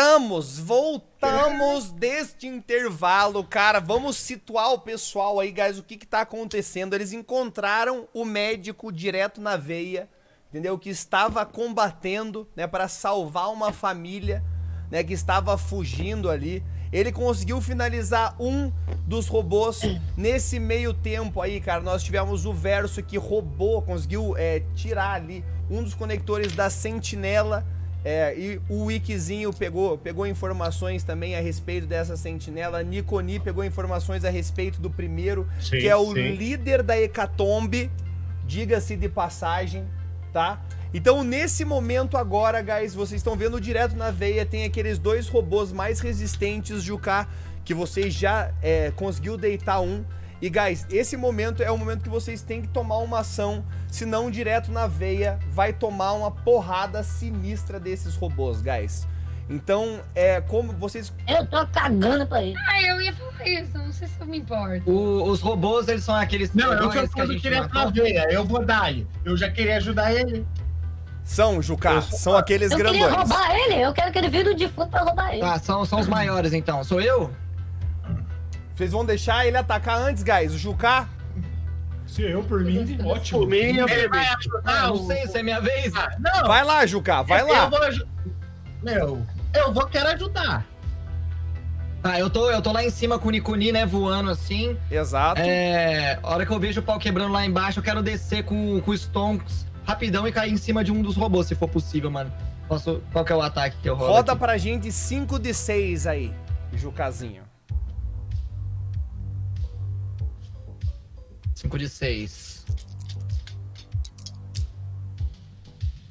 Voltamos, voltamos deste intervalo, cara. Vamos situar o pessoal aí, guys, o que que tá acontecendo. Eles encontraram o médico direto na veia, entendeu? Que estava combatendo, né, para salvar uma família, né, que estava fugindo ali. Ele conseguiu finalizar um dos robôs nesse meio tempo aí, cara. Nós tivemos o Verso que roubou, conseguiu é, tirar ali um dos conectores da Sentinela. É, e o Wikizinho pegou, pegou informações também a respeito dessa sentinela. Nikoni pegou informações a respeito do primeiro, Sim, que é o sim. líder da Hecatombe, diga-se de passagem, tá? Então, nesse momento agora, guys, vocês estão vendo direto na veia, tem aqueles dois robôs mais resistentes, Juká, que vocês já é, conseguiu deitar um. E, guys, esse momento é o momento que vocês têm que tomar uma ação, senão direto na veia vai tomar uma porrada sinistra desses robôs, guys. Então, é como vocês Eu tô cagando pra isso. Ah, eu ia falar isso, não sei se eu me importo. O- os robôs, eles são aqueles Não, eu sou que a todo gente direto na veia. Eu vou dar ele. Eu já queria ajudar ele. são, Eu sou- são aqueles Eu queria grandões. roubar ele, eu quero que ele vire o defunto pra roubar ele. Ah, são, são os maiores, então. Sou eu? Vocês vão deixar ele atacar antes, guys? O Juká? Se eu, por mim, ótimo. Por mim, eu Ele vai Ah, ajudar não o- sei, se é minha vez. Ah, Não, Vai lá, Juká, vai eu lá. vou aju- Meu, eu vou querer ajudar. Tá, eu tô, eu tô lá em cima com o Nikuni, né, voando assim. Exato. É. A hora que eu vejo o pau quebrando lá embaixo, eu quero descer com, com o Stonks rapidão e cair em cima de um dos robôs, se for possível, mano. Posso, qual que é o ataque que eu rolo? Roda aqui? pra gente 5 de 6 aí, Jucazinho. 5 de 6.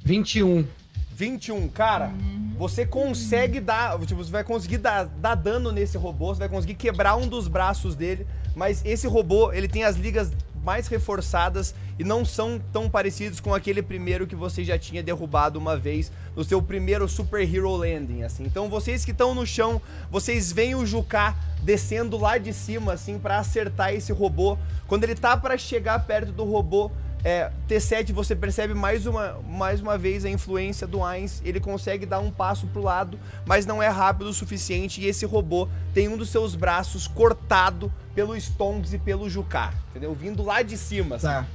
21. 21, cara, você consegue dar. Tipo, você vai conseguir dar, dar dano nesse robô, você vai conseguir quebrar um dos braços dele, mas esse robô, ele tem as ligas mais reforçadas e não são tão parecidos com aquele primeiro que você já tinha derrubado uma vez no seu primeiro Super Hero Landing, assim. Então vocês que estão no chão, vocês veem o Juká descendo lá de cima, assim, pra acertar esse robô. Quando ele tá pra chegar perto do robô, é, T7 você percebe mais uma, mais uma vez a influência do Ainz. Ele consegue dar um passo pro lado, mas não é rápido o suficiente. E esse robô tem um dos seus braços cortado pelo Stonks e pelo Juká, entendeu? Vindo lá de cima. Assim. Tá.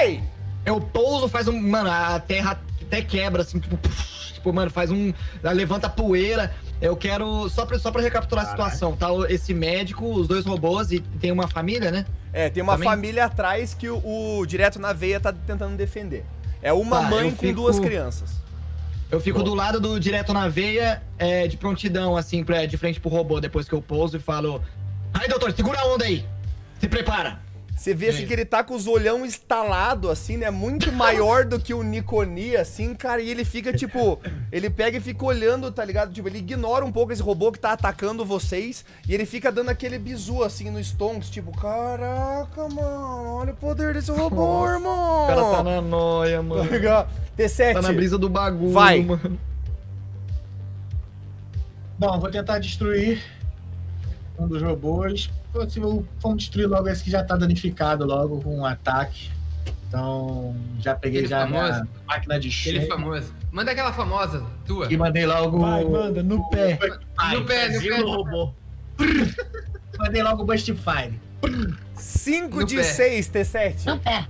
Ei! Eu pouso, faz um. Mano, a terra até quebra, assim, tipo. Tipo, mano, faz um. Levanta poeira. Eu quero. Só pra, só pra recapitular a Caralho. situação, tá? Esse médico, os dois robôs e tem uma família, né? É, tem uma Também- família atrás que o, o Direto na Veia tá tentando defender. É uma Tá, mãe com fico- duas crianças. Eu fico do lado do direto na veia, é, de prontidão, assim, pra, de frente pro robô, depois que eu pouso e falo. Aí, doutor, segura a onda aí! Se prepara! Você vê assim Sim. que ele tá com os olhão estalado, assim, né? Muito maior do que o Nikoni, assim, cara. E ele fica, tipo. Ele pega e fica olhando, tá ligado? Tipo, ele ignora um pouco esse robô que tá atacando vocês. E ele fica dando aquele bizu, assim, no Stonks. Tipo, caraca, mano. Olha o poder desse robô, Nossa, irmão. O cara tá na noia, Tá mano. ligado? T7. Tá na brisa do bagulho, Vai. mano. Bom, vou tentar destruir um dos robôs. Se possível, vamos destruir logo esse que já tá danificado logo com um ataque. Então, já peguei Aquele já a minha famoso? máquina de Aquele chute famoso. Manda aquela famosa, tua. e mandei logo Vai, manda, no pé. Ai, No pé, no pé. robô. mandei logo o Bust Fire. 5 No de pé. 6, T7. No pé,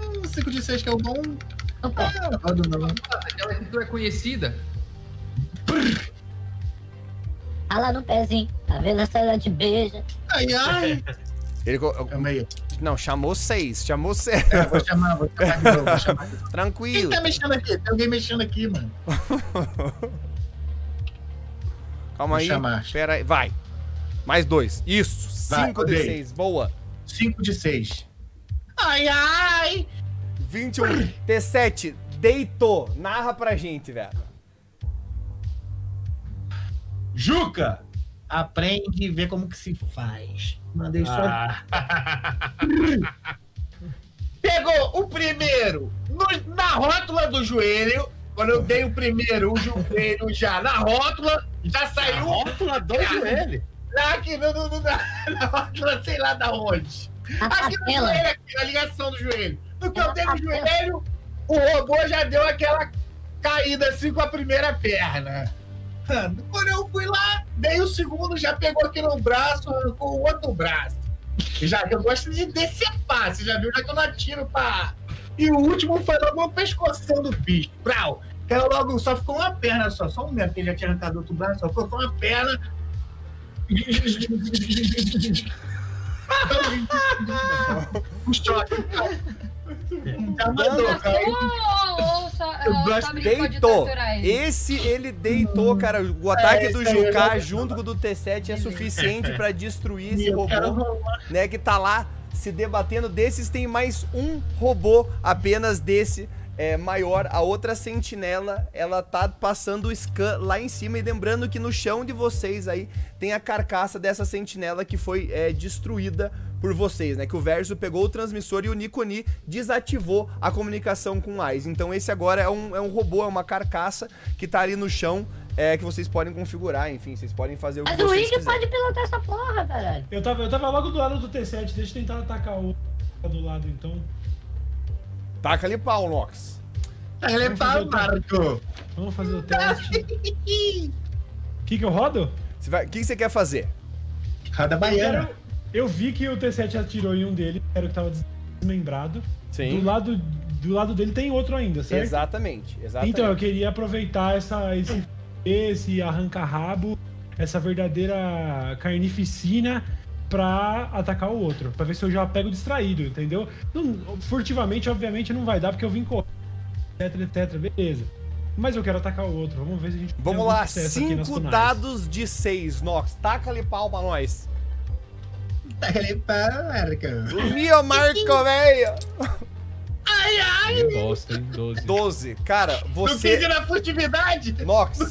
Hum, 5 de 6 que é o bom. no pé. Ah, rodo não. Aquela que tu é conhecida. Tá lá no pezinho. Tá vendo essa ela te beija? Ai, ai. Ele, aí. não, chamou 6. Chamou 6. Eu vou chamar, vou chamar de novo, vou chamar. Quem Tranquilo. tá mexendo aqui? Tem alguém mexendo aqui, mano. Calma Vou aí. chamar. Pera aí. Vai. Mais dois. Isso. Vai, 5 de. 6. Boa. 5 de 6. Ai, ai. 21. T7. Deitou. Narra pra gente, velho. Juca, aprende e vê como que se faz. Mandei só. Ah, Pegou o primeiro no- na rótula do joelho. Quando eu dei o primeiro, o joelho já na rótula, já saiu rótula do joelho. lá aqui no, no- na, na rótula, sei lá da onde. Na Aqui no joelho, aqui, na ligação do joelho. No que eu Na dei no joelho, o robô já deu aquela caída assim com a primeira perna. Quando eu fui lá, dei o segundo, já pegou aqui no braço, com o outro braço. Já que eu gosto de decepar, você já viu? Já que eu não atiro pá. E o último foi logo o pescoção do bicho. Brau. Caiu logo, só ficou uma perna só, só um porque ele já tinha arrancado outro braço, só ficou uma perna. um choque. Já mandou, cara. de Deitou. Esse ele deitou, cara. O ataque É, do Juká junto com o do T7 é suficiente pra destruir esse robô, né? Que tá lá se debatendo. Desses tem mais um robô apenas desse. É, maior, a outra sentinela, ela tá passando o scan lá em cima. E lembrando que no chão de vocês aí tem a carcaça dessa sentinela que foi é, destruída por vocês, né? Que o Verso pegou o transmissor e o Nikoni desativou a comunicação com o Ais. Então esse agora é um, é um robô, é uma carcaça que tá ali no chão, é, que vocês podem configurar, enfim, vocês podem fazer o que Mas o vocês quiserem. pode pilotar essa porra, caralho. Eu tava, eu tava logo do lado do T7, deixa eu tentar atacar o do lado então. Taca ali pau, Nox. Ele é para Marco. Vamos fazer o teste. O que, que eu rodo? Vai- O que que você quer fazer? Roda Eu, baiana. Eu vi que o T7 atirou em um dele, era o que tava desmembrado. Sim. Do lado, do lado dele tem outro ainda, certo? Exatamente, exatamente. Então, eu queria aproveitar essa, esse, esse arranca-rabo, essa verdadeira carnificina pra atacar o outro. Pra ver se eu já pego distraído, entendeu? Não- furtivamente, obviamente, não vai dar, porque eu vim correr, etc, etc, beleza. Mas eu quero atacar o outro. Vamos ver se a gente Vamos lá, cinco dados de seis, Nox. Taca ali pau pra nós. Ele para Marco. Mio Marco, velho! Que bosta, hein? 12. 12. Cara, No você... que na furtividade? Nox, No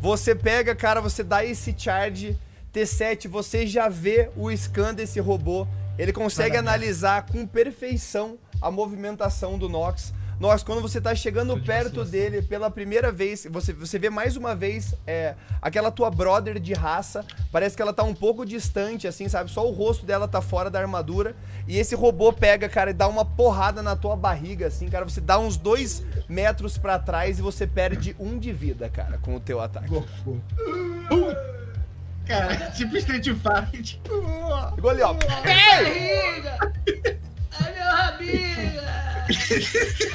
Você pega, cara, você dá esse charge T7, você já vê o scan desse robô. Ele consegue analisar com perfeição a movimentação do Nox. Nox, quando você tá chegando perto dele pela primeira vez, você, você vê mais uma vez é, aquela tua brother de raça. Parece que ela tá um pouco distante, assim, sabe? Só o rosto dela tá fora da armadura. E esse robô pega, cara, e dá uma porrada na tua barriga, assim, cara. Você dá uns dois metros pra trás e você perde um de vida, cara, com o teu ataque. Gofo. Cara, tipo Street Fight. Ficou ali, ó. Barriga! Ai, meu rabinho!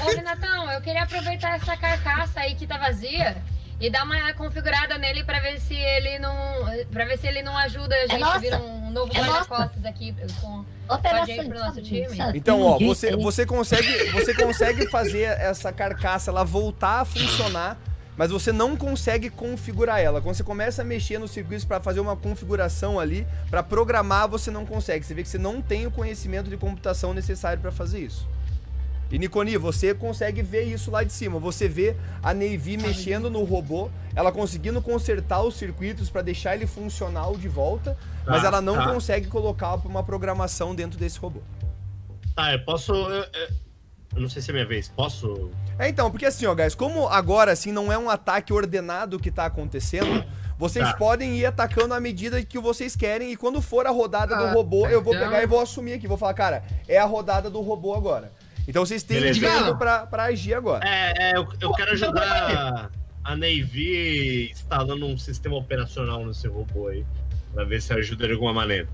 Ô, Renatão, eu queria aproveitar essa carcaça aí que tá vazia e dar uma configurada nele pra ver se ele não. para ver se ele não ajuda a gente nossa. a vir um novo É guarda-costas aqui com. Pode ir pro nosso time? Então, ó, você, você consegue, você consegue fazer essa carcaça ela voltar a funcionar, mas você não consegue configurar ela. Quando você começa a mexer nos circuitos para fazer uma configuração ali, para programar, você não consegue. Você vê que você não tem o conhecimento de computação necessário para fazer isso. E Nikoni, você consegue ver isso lá de cima. Você vê a Navy mexendo no robô, ela conseguindo consertar os circuitos para deixar ele funcional de volta, mas Tá, ela não tá. consegue colocar uma programação dentro desse robô. Tá, eu posso. Eu, eu- eu não sei se é minha vez. Posso. É, então, porque assim, ó, guys, como agora, assim, não é um ataque ordenado que tá acontecendo, vocês Tá. podem ir atacando à medida que vocês querem, e quando for a rodada do Ah, robô, eu vou então- pegar e vou assumir aqui, vou falar, cara, é a rodada do robô agora. Então vocês têm Beleza. tempo pra, pra agir agora. É, é, eu, eu quero ajudar a Navy instalando um sistema operacional nesse robô aí. Pra ver se ajuda de alguma maneira.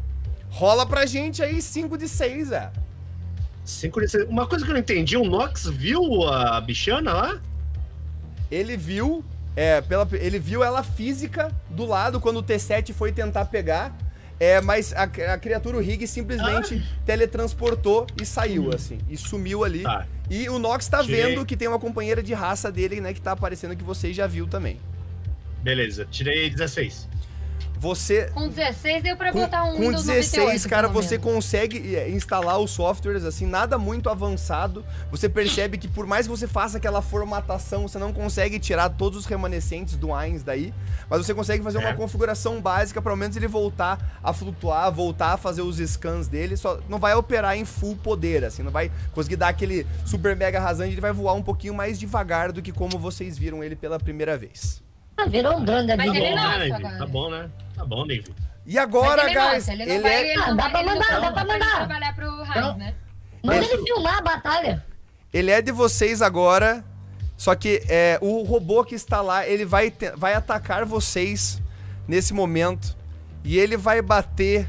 Rola pra gente aí 5 de 6, é. Cinco de seis- Uma coisa que eu não entendi, o Nox viu a bichana lá? Ele viu, é, pela, ele viu ela física do lado quando o T7 foi tentar pegar, é, mas a, a criatura o Rig simplesmente teletransportou e saiu, assim, e sumiu ali. Tá. E o Nox tá Tirei. vendo que tem uma companheira de raça dele, né, que tá aparecendo que você já viu também. Beleza, tirei 16. Você Com 16 deu pra com, botar um com Windows 16, 98, cara, você consegue é, instalar os softwares, assim, nada muito avançado. Você percebe que por mais que você faça aquela formatação, você não consegue tirar todos os remanescentes do Ainz daí. Mas você consegue fazer uma É. configuração básica, para ao menos ele voltar a flutuar, voltar a fazer os scans dele. Só não vai operar em full poder, assim, não vai conseguir dar aquele super mega rasante, ele vai voar um pouquinho mais devagar do que como vocês viram ele pela primeira vez. Ah, virou um drone da Mas Big ele nossa, Navy? agora. Tá bom, né? Tá bom, Navy. E agora, Mas ele é guys, nosso, ele não ele vai, é ele Ah, não dá vai, pra não mandar, dá pra mandar. trabalhar pro Raiz, Não. né? Manda ele filmar a batalha. Ele é de vocês agora. Só que é, o robô que está lá, ele vai, te- vai atacar vocês nesse momento. E ele vai bater.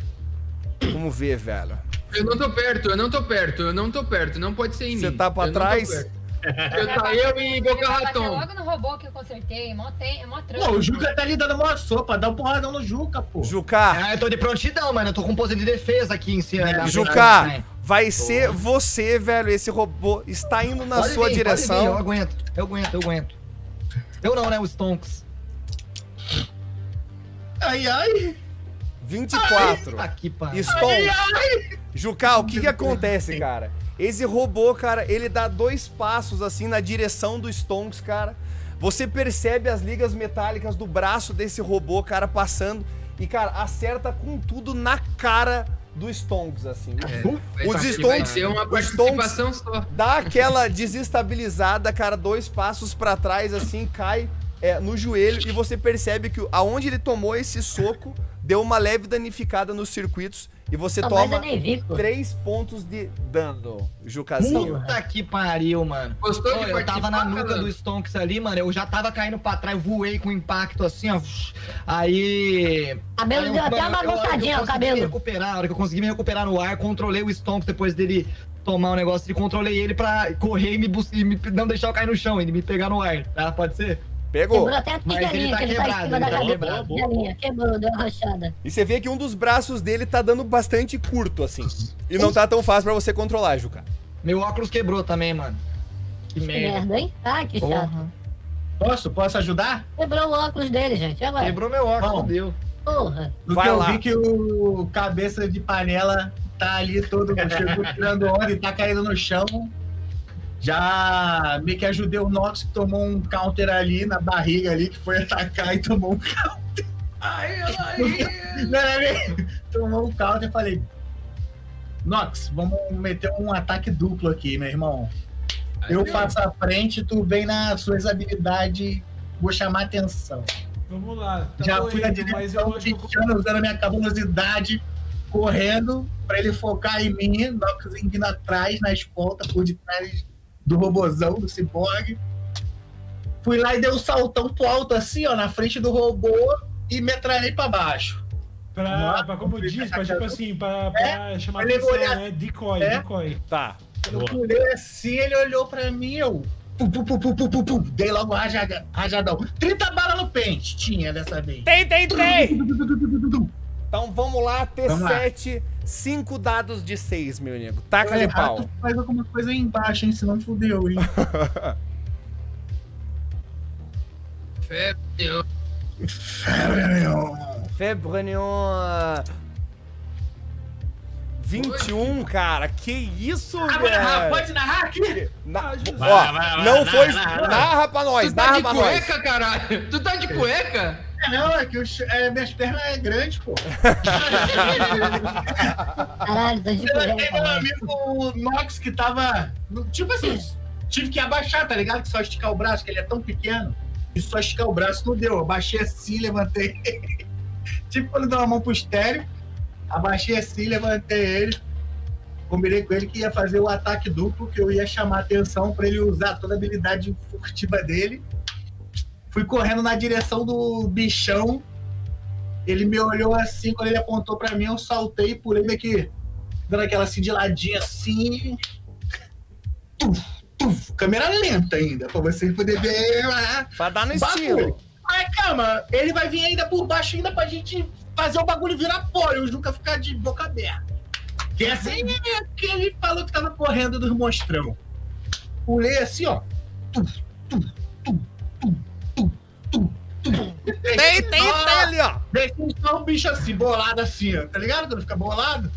Vamos ver, velho. Eu não tô perto, eu não tô perto, eu não tô perto, não pode ser em Você mim. tá pra Eu não tô trás? Perto. Eu tá eu e Boca Raton. logo no robô que eu consertei. Mó, tem, mó trampo. Pô, o Juca tá lhe dando uma sopa, dá um porradão no Juca, pô. Juca, Ah, eu tô de prontidão, mano. Eu tô com pose de defesa aqui em cima. da- Juca, vai ser você, velho. Esse robô está indo na Pode sua vir, pode vir, eu direção. aguento, eu aguento, eu aguento. Eu não, né? O Stonks. Ai, ai. 24. Aqui, pá. Stonks. Juca, o que que acontece, cara? Esse robô, cara, ele dá dois passos assim na direção do Stonks, cara. Você percebe as ligas metálicas do braço desse robô, cara, passando. E, cara, acerta com tudo na cara do Stonks, assim. Vai Os ser- vai ser uma participação só. dá aquela desestabilizada, cara, dois passos pra trás, assim, cai é, no joelho e você percebe que aonde ele tomou esse soco deu uma leve danificada nos circuitos e você Só toma eu nem vi, pô. três pontos de dano, Jucazinho. Puta que pariu, mano. Gostou Pô, de eu tava na nuca do Stonks ali, mano. Eu já tava caindo pra trás, voei com impacto assim, ó. Aí. Cabelo aí deu até uma bagunçadinha, o consegui cabelo. Me recuperar, a hora que eu consegui me recuperar no ar, controlei o Stonks depois dele tomar um negócio e controlei ele pra correr e me, e me- não deixar eu cair no chão, ele me pegar no ar, tá? Pode ser? Pegou. Quebrou até a Mas ele tigelinha tá que ele tá em quebrado, cima ele da tá cabeça. Tigelinha, quebrou, deu uma rachada. E você vê que um dos braços dele tá dando bastante curto, assim. E não tá tão fácil pra você controlar, Juca. Meu óculos quebrou também, mano. Que Que merda. merda, hein? Ah, que chato. Porra. Posso? Posso ajudar? Quebrou o óculos dele, gente. E Agora, Quebrou meu óculos, Bom. fodeu. porra. Do Vai que eu lá. vi que o cabeça de panela tá ali todo chegou tirando onda e tá caindo no chão. Já meio que ajudei o Nox que tomou um counter ali na barriga ali, que foi atacar e tomou um counter. Ai, ai. Nem- tomou um counter e falei. Nox, vamos meter um ataque duplo aqui, meu irmão. Eu faço a frente, tu vem nas suas habilidades, vou chamar atenção. Vamos lá. Tá Já fui na eu direção que eu- Tiano usando a minha cabulosidade, correndo pra ele focar em mim, Noxzinho vindo atrás, nas pontas, por detrás do robozão, do ciborgue. Fui lá e dei um saltão pro alto assim, ó, na frente do robô e metralhei pra baixo. Pra, Nossa, pra como diz, pra tipo assim, pra, pra chamar ele atenção, olhar- é decoy, É? decoy. Tá. Eu pulei assim, ele olhou pra mim, eu. Pum, pum, pum, pum, pum, pum, pum, dei logo um rajada- rajadão. 30 balas no pente, tinha dessa vez. Tem, tem, tem! Então vamos lá, Vamos lá. T7, 5 dados de 6, meu nego. Taca-lhe É, pau. Faz alguma coisa aí embaixo, hein? Senão fudeu, hein? Fé, meu. Febrenion. 21, cara. Que isso, Ah, vou narrar, velho? pode narrar aqui? Na- Ah, Jesus. Ó, Vai, vai, vai, não narra, foi. narra, Narra pra nós, Tu tá narra de pra nós. cueca, caralho? Tu tá de cueca? É, não, é que os- é, minhas pernas é grande, pô. Caralho, tô de Eu tenho meu amigo Nox que tava. Tipo assim, tive que abaixar, tá ligado? Que só esticar o braço, que ele é tão pequeno. E só esticar o braço não deu. Eu abaixei assim, levantei. tipo quando dá uma mão pro estéreo. Abaixei assim, levantei ele. Combinei com ele que ia fazer o ataque duplo, que eu ia chamar a atenção pra ele usar toda a habilidade furtiva dele. Fui correndo na direção do bichão. Ele me olhou assim, quando ele apontou pra mim, eu saltei, pulei meio que dando aquela cindiladinha assim. Tuf, tuf, câmera lenta ainda, pra vocês poderem ver. ah, Pra dar no estilo. Mas calma, ele vai vir ainda por baixo ainda pra gente fazer o bagulho virar pó e o Juca ficar de boca aberta. Que assim é que ele falou que tava correndo dos monstrão. Pulei assim, ó. Tuf, tuf, tuf, Tem, tem, tem ali, ó. Deixei só o bicho assim, bolado assim, ó. Tá ligado? Quando fica bolado.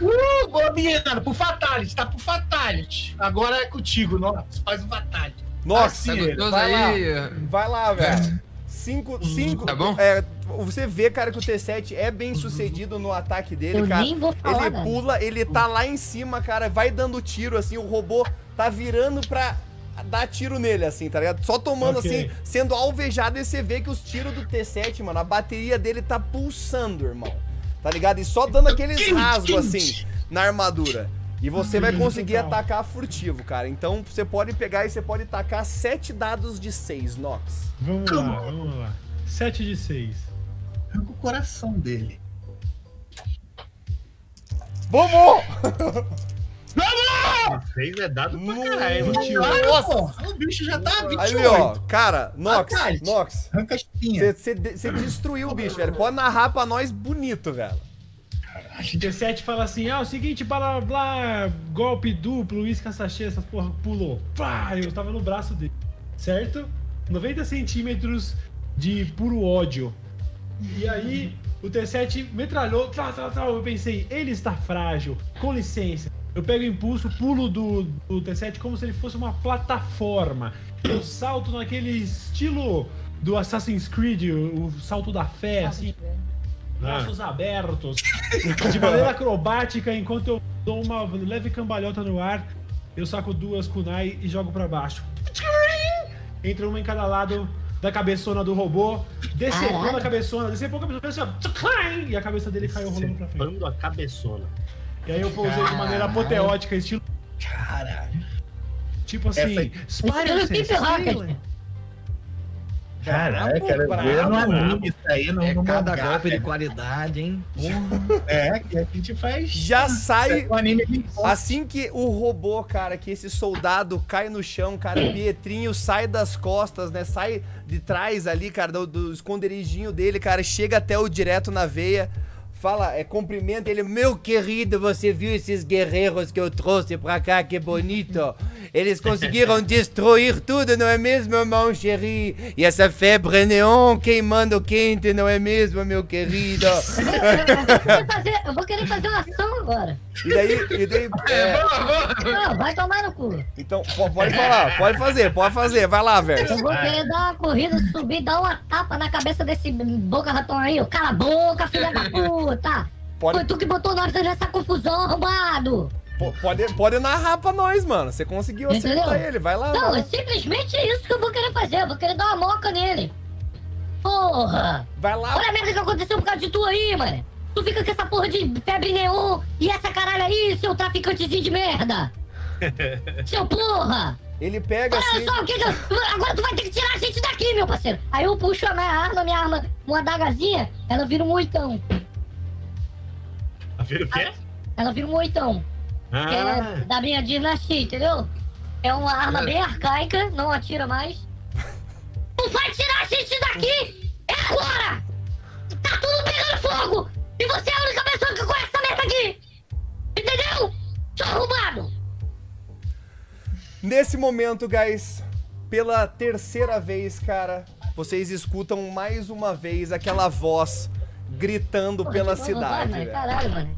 Uh, boa menina, pro Fatality, tá pro Fatality. Agora é contigo, nossa, faz o Fatality. Nossa, Assim, Tá gostoso vai aí? vai lá, velho. Cinco, cinco. Tá bom? É, você vê, cara, que o T7 é bem sucedido no ataque dele, Eu cara. nem vou falar, Ele pula, ele tá lá em cima, cara, vai dando tiro, assim, o robô tá virando pra dar tiro nele, assim, tá ligado? Só tomando, Ok. assim, sendo alvejado, e você vê que os tiros do T7, mano, a bateria dele tá pulsando, irmão. Tá ligado? E só dando aqueles rasgos, assim, na armadura. E você vai Beleza, conseguir atacar furtivo, cara. Então você pode pegar e você pode tacar sete dados de seis, Nox. Vamos lá, vamos lá. 7 de 6. Arranca o coração dele. Vamos! Seis é dado pra Nossa. caralho, mano. Pô. O bicho já tá 28. Aí, ó, cara, Nox. Nox, a você destruiu o bicho, velho. Pode narrar pra nós bonito, velho. O D7 fala assim: ah, o seguinte, blá blá blá, golpe duplo, isca sachê, essas porra, pulou. Pá, eu tava no braço dele, certo? 90 centímetros de puro ódio. E aí, o T7 metralhou, tal, tal, tal. Eu pensei, ele está frágil, com licença. Eu pego o impulso, pulo do, do T7 como se ele fosse uma plataforma. Eu salto naquele estilo do Assassin's Creed, o, o salto da fé, assim, braços abertos, de maneira acrobática, enquanto eu dou uma leve cambalhota no ar, eu saco duas kunai e jogo pra baixo. Entra uma em cada lado da cabeçona do robô, decepou a cabeçona, decepou a cabeçona, e a cabeça dele caiu rolando pra frente. A cabeçona. E aí eu pousei de maneira apoteótica, estilo, Caralho. tipo assim, Spider Estilo Keep Rocket. Caralho, quero ver no brabo. anime isso aí, no, É no cada mangá, golpe de velho. qualidade, hein? É, que a gente faz... Já sai. O anime de Assim que o robô, cara, que esse soldado cai no chão, cara, o Pietrinho sai das costas, né? Sai de trás ali, cara, do, do esconderijinho dele, cara, chega até o direto na veia. Fala, é, cumprimenta ele, meu querido, você viu esses guerreiros que eu trouxe pra cá, que bonito? Eles conseguiram destruir tudo, não é mesmo, mon chéri? E essa febre neon queimando quente, não é mesmo, meu querido? Eu vou fazer, eu vou querer fazer uma ação agora. E daí, e daí é, Não, vai tomar no cu. então, po- pode falar, pode fazer, pode fazer, vai lá, Eu Verso. vou querer dar uma corrida, subir, dar uma tapa na cabeça desse boca ratão aí. ó. Cala a boca, filha da puta. Pode, Foi tu que botou nós nessa confusão, arrombado. po- pode, pode narrar pra nós, mano. Você conseguiu acertar ele, vai lá. Não, vai é simplesmente isso que eu vou querer fazer. Eu vou querer dar uma moca nele. Porra. Vai lá. Olha a merda que aconteceu por causa de tu aí, mano. Tu fica com essa porra de febre neon e essa caralho aí, seu traficantezinho de merda. seu porra. Ele pega Olha assim. só, o que que eu... Agora tu vai ter que tirar a gente daqui, meu parceiro. Aí eu puxo a minha arma, minha arma, uma adagazinha, ela vira um oitão. Tá vendo o quê? Ela vira um oitão. Que é Ah, da minha dinastia, entendeu? É uma arma bem arcaica, não atira mais. Tu vai tirar a gente daqui! É agora! Tá tudo pegando fogo! E você é a única pessoa que conhece essa merda aqui! Entendeu? Seu arrumado! Nesse momento, guys, pela terceira vez, cara, vocês escutam mais uma vez aquela voz gritando pela Vai, cidade. mano. Caralho, mano.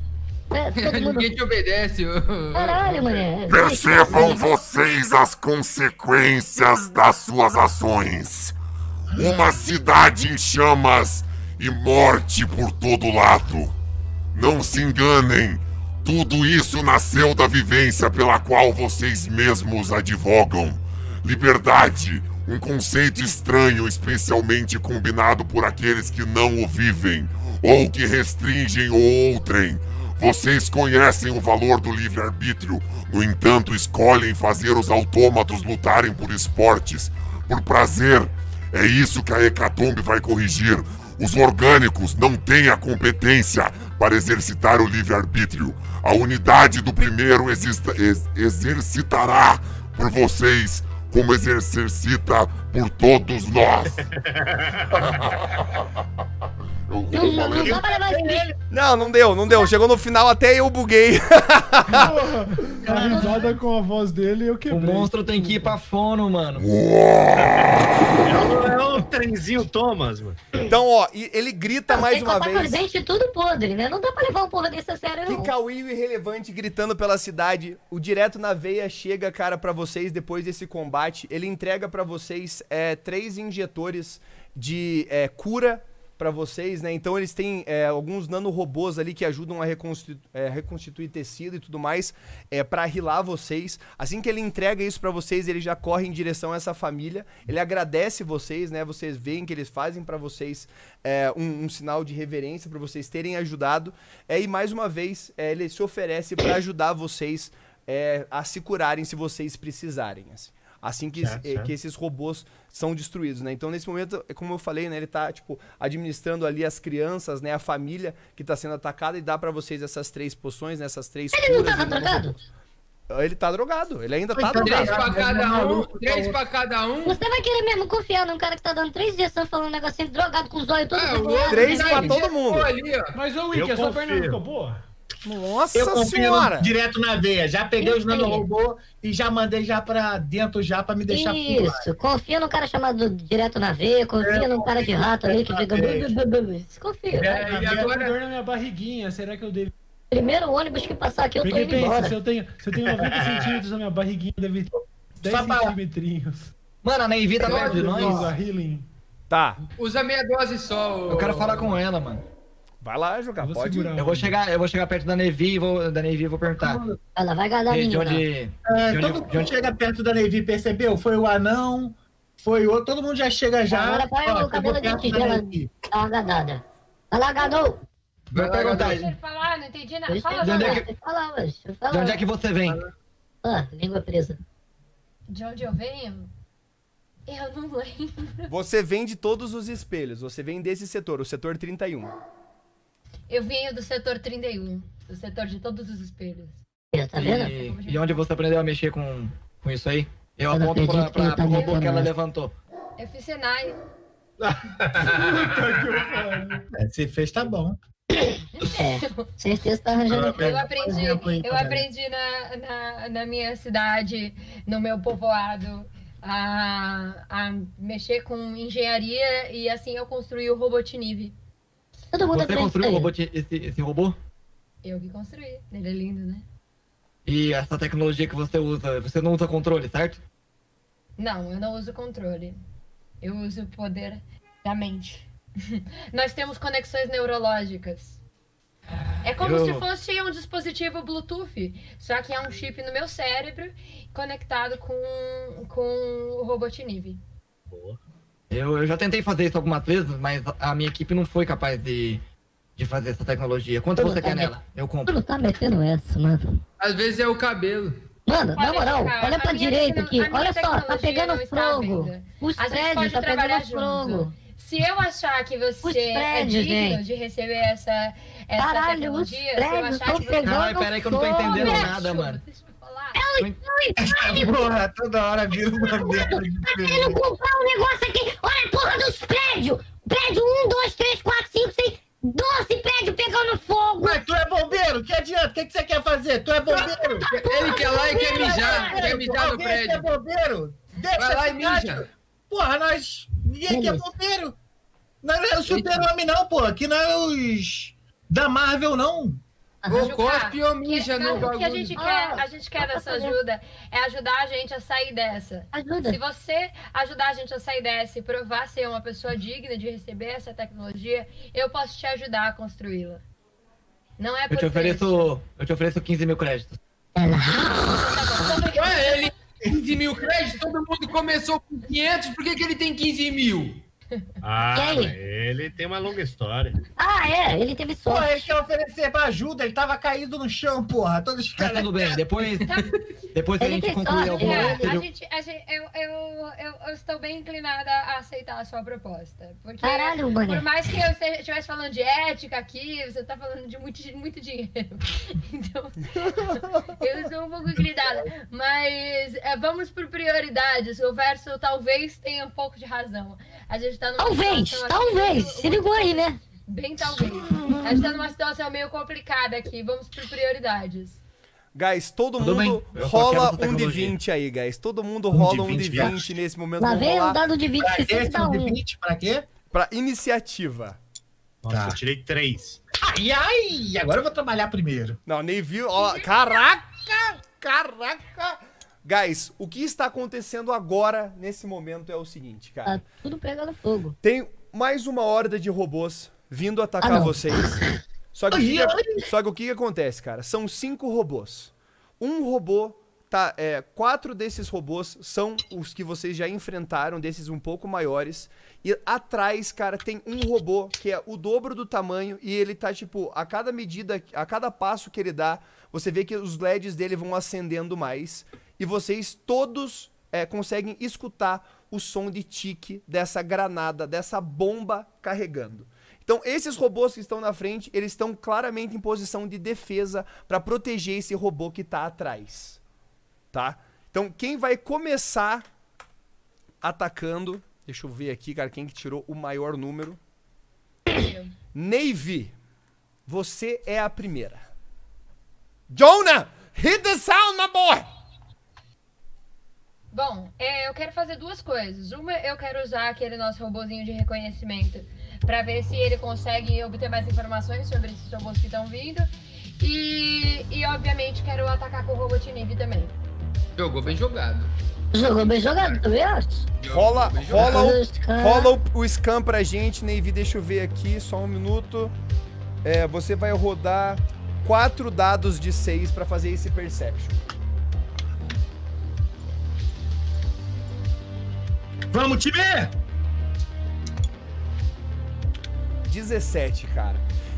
É, mundo... Ninguém te obedece. Caralho, mano. Percebam vocês as consequências das suas ações. Uma cidade em chamas e morte por todo lado. Não se enganem, tudo isso nasceu da vivência pela qual vocês mesmos advogam. Liberdade, um conceito estranho, especialmente combinado por aqueles que não o vivem, ou que restringem ou outrem. Vocês conhecem o valor do livre-arbítrio, no entanto, escolhem fazer os autômatos lutarem por esportes, por prazer. É isso que a Hecatombe vai corrigir. Os orgânicos não têm a competência para exercitar o livre-arbítrio. A unidade do primeiro exista- ex- exercitará por vocês como exercita por todos nós. Eu- eu Não, não, não dá pra levar esse bicho. Não, não deu, não deu. Chegou no final, até eu buguei. A risada com a voz dele eu O quebrei. monstro tem que ir pra fono, mano. é o trenzinho Thomas, mano. Então, ó, ele grita mais Tem que uma contar com vez. dentes tudo podre, né? Não dá pra levar um porra desse a sério, Que não. Cauinho irrelevante gritando pela cidade. O direto na veia chega, cara, pra vocês depois desse combate. Ele entrega pra vocês é, três injetores de é, cura pra vocês, né? Então eles têm é, alguns nanorobôs ali que ajudam a é, reconstituir tecido e tudo mais é, para rilar vocês. Assim que ele entrega isso pra vocês, ele já corre em direção a essa família. Ele agradece vocês, né? Vocês veem que eles fazem pra vocês é, um, um sinal de reverência pra vocês terem ajudado. É, e mais uma vez, é, ele se oferece pra ajudar vocês é, a se curarem se vocês precisarem. Assim, Assim que, Certo, eh, certo. que esses robôs são destruídos, né? Então, nesse momento, é como eu falei, né? Ele tá, tipo, administrando ali as crianças, né? A família que tá sendo atacada e dá pra vocês essas três poções, né? Essas três Ele não curas tava e drogado? Ele tá drogado, ele ainda tá Então, Três drogado. pra cada um, maluco, três tá pra cada um. Você vai querer mesmo confiar num cara que tá dando três injeções falando um negocinho drogado com os olhos todos Ah, arrebolados? Três né? pra todo mundo. Ali. Mas, ô, Eu Wiki, a sua confio. perna não ficou boa? Nossa Eu confio senhora! no- direto na veia. Já peguei os Isso aí. nanorobô e já mandei já pra dentro já pra me deixar. Isso, confia num cara chamado direto na veia, confia É, num cara de rato ali que fica. Confia. É. E Eu tô com agora, dor na minha barriguinha, será que eu devo... Primeiro ônibus que passar aqui, eu tô Porque indo pensa, embora. se eu tenho, se eu tenho 90 centímetros na minha barriguinha, deve ter 10 Só pra- centímetrinhos. Mano, a Navy tá Eu perto de nós. Tá, usa meia dose só. Eu quero falar com ela, mano. Vai lá jogar, Eu pode. segurar. Eu vou chegar, eu vou chegar perto da Navy e vou, da e vou perguntar. Ela vai gadar a De, de onde. É, de onde- todo de mundo onde- chega perto da Navy, percebeu? Foi o anão, foi o outro, todo mundo já chega já. Agora Ó, o cabelo de tigela. Navy. Dá uma gadada. Vai lá, gadou. Vou Vai perguntar. Ele falar, não entendi nada. Fala, de onde é que- eu falar. De onde é que você vem? Ah, língua presa. De onde eu venho? Eu não lembro. Você vem de todos os espelhos, você vem desse setor, o setor 31. Eu venho do setor 31, do setor de todos os espelhos. Tá vendo? E, e onde você aprendeu a mexer com, com isso aí? Eu Eu aponto pra, que pra, robô que ela brincando, levantou. Eu fiz Senai. É, se fez, tá bom. É, certeza tá arranjando. Eu aprendi, eu aprendi na, na, na minha cidade, no meu povoado, a, a mexer com engenharia e assim eu construí o Robotinive. Todo mundo Você construiu o robô, esse, esse robô? Eu que construí. Ele é lindo, né? E essa tecnologia que você usa, você não usa controle, certo? Não, eu não uso controle. Eu uso o poder da mente. Nós temos conexões neurológicas. É como Eu- se fosse um dispositivo Bluetooth, só que é um chip no meu cérebro conectado com, com o Robotinive. Eu, eu já tentei fazer isso algumas vezes, mas a minha equipe não foi capaz de, de fazer essa tecnologia. Quanto Pô, você tá quer me- nela? Eu Tu compro. não tá metendo essa, mano. Às vezes é o cabelo. Mano, na moral, ficar. olha A pra direita aqui. Olha só, tá tecnologia pegando fogo. Os prédios pode tá trabalhar pegando fogo. Se eu achar que você Os é prédios, digno gente. de receber essa, essa Caralho, os tecnologia, se eu prédios achar que pegando Caralho, peraí que eu não tô entendendo nada, mano. Eu falar. Porra, toda hora vira uma merda Tá querendo comprar um negócio aqui. Olha a porra dos prédios. Prédio 1, 2, 3, 4, 5, 6, 12 prédios pegando fogo. Mas tu é bombeiro, que adianta? O que, que você quer fazer? Tu é bombeiro? Ele quer lá e quer mijar. Quer mijar no que é prédio. bombeiro? Deixa Vai lá e mija. Porra, nós. Ninguém quer Beleza. bombeiro. Não é o super-homem, não, pô. Aqui não é os. Da Marvel, não. Ou Juca, mija no O que a gente bagulho. quer, a gente quer dessa ajuda é ajudar a gente a sair dessa. Ajuda. Se você ajudar a gente a sair dessa e provar ser uma pessoa digna de receber essa tecnologia, eu posso te ajudar a construí-la. Não é por Eu te ofereço. Eu te ofereço 15 mil créditos. Ué, ele 15 mil créditos, todo mundo começou com 500, por que, que ele tem 15 mil? Ah, ele tem uma longa história. Ah, é, ele teve Porra, ele sorte. quer oferecer pra ajuda, ele tava caído no chão, porra. Todos os Mas caras. tudo bem, depois. Depois que a Ele gente sorte, alguma né? coisa. a eu- gente, a gente, eu, eu, eu, eu estou bem inclinada a aceitar a sua proposta. Porque Caralho, mano. por mais que eu estivesse falando de ética aqui, você está falando de muito, muito dinheiro. Então, eu estou um pouco inclinada. Mas é, vamos por prioridades. O verso talvez tenha um pouco de razão. A gente está numa Talvez, aqui talvez. muito- Se ligou aí, né? Bem talvez. A gente tá numa situação meio complicada aqui. Vamos por prioridades. Guys, todo Tudo mundo bem, rola um de tecnologia. 20 aí, guys. Todo mundo Um de rola um de 20, 20 nesse momento. Lá vem um dado de 20 Pra que sempre dá um de um. 20, pra quê? pra iniciativa. Nossa, Tá. eu tirei três. Ai, ai, agora eu vou trabalhar primeiro. Não, nem viu. Ó, caraca! Caraca! Guys, o que está acontecendo agora, nesse momento, é o seguinte, cara. Tá tudo pegando fogo. Tem mais uma horda de robôs vindo atacar Ah, vocês. Só que, o que só que o que acontece, cara? São cinco robôs. Um robô tá. É, quatro desses robôs são os que vocês já enfrentaram, desses um pouco maiores. E atrás, cara, tem um robô que é o dobro do tamanho e ele tá, tipo, a cada medida, a cada passo que ele dá, você vê que os LEDs dele vão acendendo mais. E vocês todos é, conseguem escutar o som de tique dessa granada, dessa bomba carregando. Então, esses robôs que estão na frente, eles estão claramente em posição de defesa para proteger esse robô que tá atrás. Tá? Então, quem vai começar atacando, deixa eu ver aqui, cara, quem que tirou o maior número? Navy, você é a primeira. Jonah, hit the sound, my boy! Bom, é, eu quero fazer duas coisas. Uma, eu quero usar aquele nosso robozinho de reconhecimento pra ver se ele consegue obter mais informações sobre esses robôs que estão vindo. E, e, obviamente, quero atacar com o Robotiniv também. Jogou bem jogado. Jogou bem jogado, também acho. Rola, rola, o, rola o, o scan pra gente, Navy. Deixa eu ver aqui, só um minuto. É, você vai rodar quatro dados de seis pra fazer esse perception. Vamos, time! 17, cara.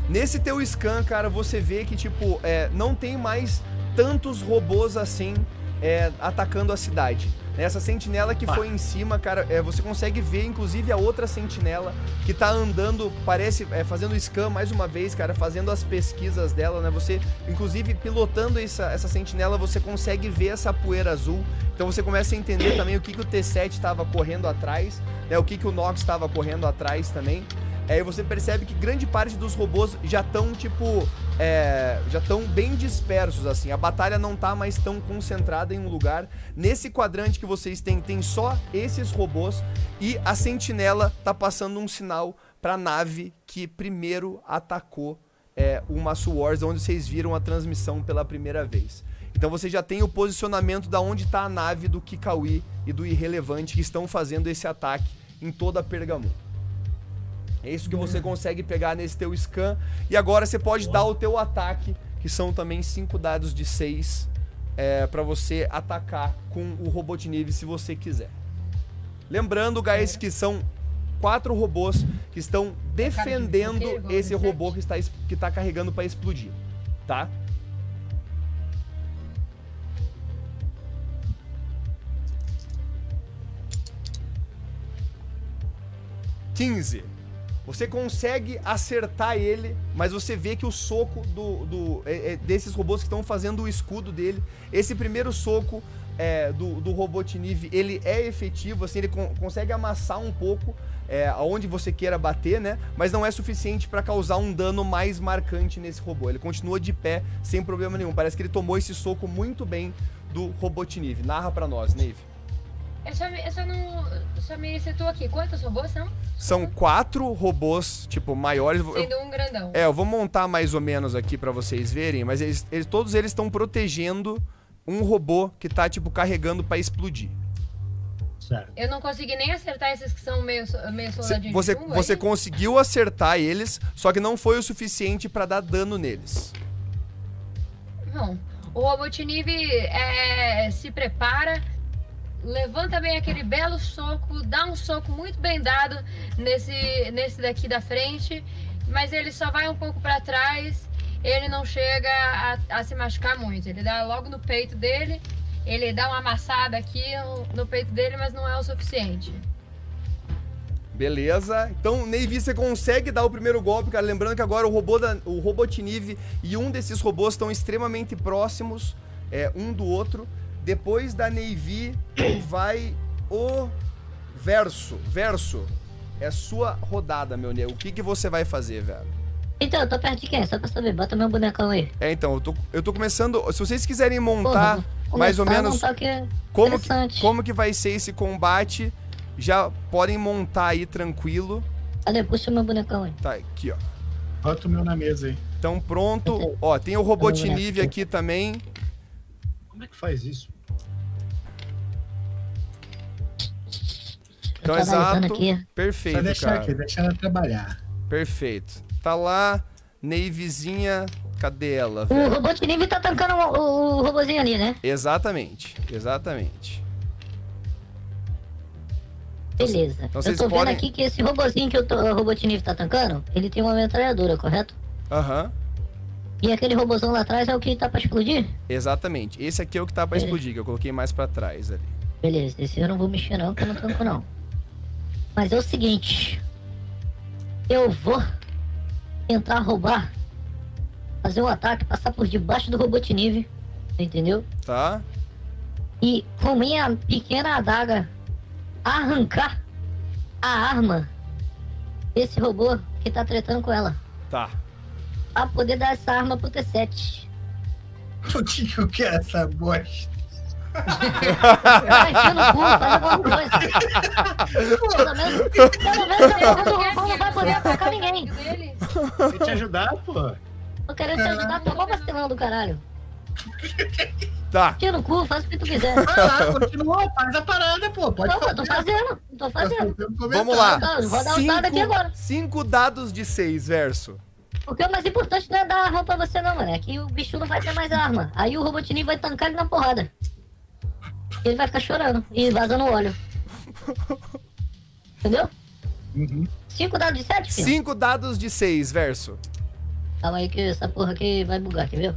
Nesse teu scan, cara, você vê que, tipo, é, não tem mais tantos robôs assim é, atacando a cidade. Essa sentinela que foi em cima, cara, é, você consegue ver, inclusive, a outra sentinela que tá andando, parece, é, fazendo scan mais uma vez, cara, fazendo as pesquisas dela, né? Você, inclusive, pilotando essa, essa sentinela, você consegue ver essa poeira azul. Então você começa a entender também o que, que o T7 estava correndo atrás, né? O que, que o Nox estava correndo atrás também. Aí você percebe que grande parte dos robôs já estão, tipo, é, já estão bem dispersos, assim. A batalha não tá mais tão concentrada em um lugar. Nesse quadrante que vocês têm, tem só esses robôs e a sentinela tá passando um sinal pra nave que primeiro atacou é, o Masu Wars, onde vocês viram a transmissão pela primeira vez. Então você já tem o posicionamento da onde tá a nave do Kikawi e do Irrelevante que estão fazendo esse ataque em toda a Pergamu. É isso que você consegue pegar nesse teu scan. E agora você pode dar o teu ataque, que são também cinco dados de 6, é, para você atacar com o Robotniv se você quiser. Lembrando, guys, que são quatro robôs que estão defendendo esse robô que está, es- que tá carregando para explodir, tá? Quinze. Você consegue acertar ele, mas você vê que o soco do, do- é- é desses robôs que estão fazendo o escudo dele, esse primeiro soco é, do, do Robotniv, ele é efetivo, assim, ele con- consegue amassar um pouco é, aonde você queira bater, né? Mas não é suficiente para causar um dano mais marcante nesse robô. Ele continua de pé sem problema nenhum. Parece que ele tomou esse soco muito bem do Robotniv. Narra pra nós, Nave. Eu só, me- eu só não. Só me citou aqui. Quantos robôs são? São quatro robôs, tipo, maiores. Eu- Sendo um grandão. É, eu vou montar mais ou menos aqui pra vocês verem, mas eles, eles- todos eles estão protegendo um robô que tá, tipo, carregando pra explodir. Certo. Eu não consegui nem acertar esses que são meio, meio soldadinhos você, você conseguiu acertar eles, só que não foi o suficiente pra dar dano neles. Não. O Robotniv é, se prepara, levanta bem aquele belo soco, dá um soco muito bem dado nesse, nesse daqui da frente, mas ele só vai um pouco pra trás, ele não chega a, a se machucar muito. Ele dá logo no peito dele, ele dá uma amassada aqui no, peito dele, mas não é o suficiente. Beleza. Então, Navy, você consegue dar o primeiro golpe, cara. Lembrando que agora o robô da, o Robotniv e um desses robôs estão extremamente próximos é, um do outro. Depois da Navy, vai o Verso. Verso, é sua rodada, meu nego. O que, que você vai fazer, velho? Então, eu tô perto de quem? Só pra saber, bota meu bonecão aí. É, então, eu tô, eu tô começando. Se vocês quiserem montar Porra, mais ou menos que é como que, interessante. como que vai ser esse combate, já podem montar aí tranquilo. Cadê? Puxa meu bonecão aí. Tá, aqui, ó. Bota o meu na mesa aí. Então pronto. Ó, tem o Robotniv Vamos lá. aqui também. Como é que faz isso? Então, exato. aqui. Perfeito, Só deixar cara. aqui, deixar ela trabalhar. Perfeito. Tá lá, Navezinha. Cadê ela, O velho? robô de nível tá tancando o, o, o robozinho ali, né? Exatamente, exatamente. Beleza. então eu vocês tô vendo podem- aqui que esse robozinho que eu tô, o robô de nível tá tancando, ele tem uma metralhadora, correto? Aham, E aquele robôzão lá atrás é o que tá pra explodir? exatamente. Esse aqui é o que tá pra É. explodir, que eu coloquei mais pra trás ali. Beleza, esse eu não vou mexer não, que eu não tanco não. Mas é o seguinte. Eu vou tentar roubar, fazer um ataque, passar por debaixo do Robotnik, entendeu? Tá? E com minha pequena adaga arrancar a arma desse robô que tá tretando com ela. Tá. Pra poder dar essa arma pro T7. Por que que eu quero essa bosta? Vai no cu, faz alguma coisa. Pelo menos, pelo menos a porra do robô não vai poder atacar ninguém. Vem te ajudar, pô. Tô querendo te ajudar, tomou vacilão do caralho. Tá. Tira no cu, faz o que tu quiser. Vai lá, continua, faz a parada, pô. Pode Não, eu tô fazer. fazendo, tô fazendo. Vamos lá. Vou dar um dado aqui agora. cinco dados de seis, verso. Porque o mais importante não é dar arma pra você não, mano. É que o bicho não vai ter mais arma. Aí o Robotnik vai tancar ele na porrada. Ele vai ficar chorando e vazando óleo. Entendeu? Cinco dados de sete, filho? Cinco dados de seis, verso. Calma aí que essa porra aqui vai bugar, quer ver?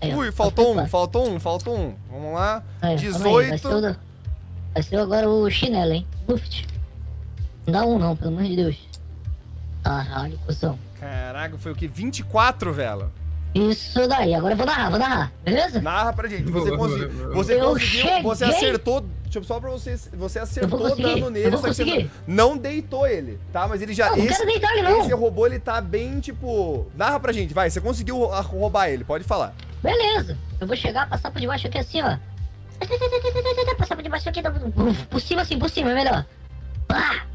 Aí, Ui, tá faltou um, flipado. faltou um, faltou um. Vamos lá. Aí, calma aí, Vai ser, o 18. vai ser agora o chinelo, hein? Luft. Não dá um não, pelo amor de Deus. Caralho, cuzão. Caraca, foi o que? 24, velho. Isso daí, agora eu vou narrar, vou narrar, beleza? Narra pra gente. Você, consegui- você Eu conseguiu. Você cheguei. acertou. Deixa eu só pra você. Você acertou dano eu nele, só que você não, não deitou ele, tá? Mas ele já. Não, não esse, quero deitar ele não. esse robô, ele tá bem, tipo. Narra pra gente, vai. Você conseguiu roubar ele, pode falar. Beleza. Eu vou chegar, passar por debaixo aqui assim, ó. Passar por debaixo aqui, por cima assim, por cima, é melhor. Pá!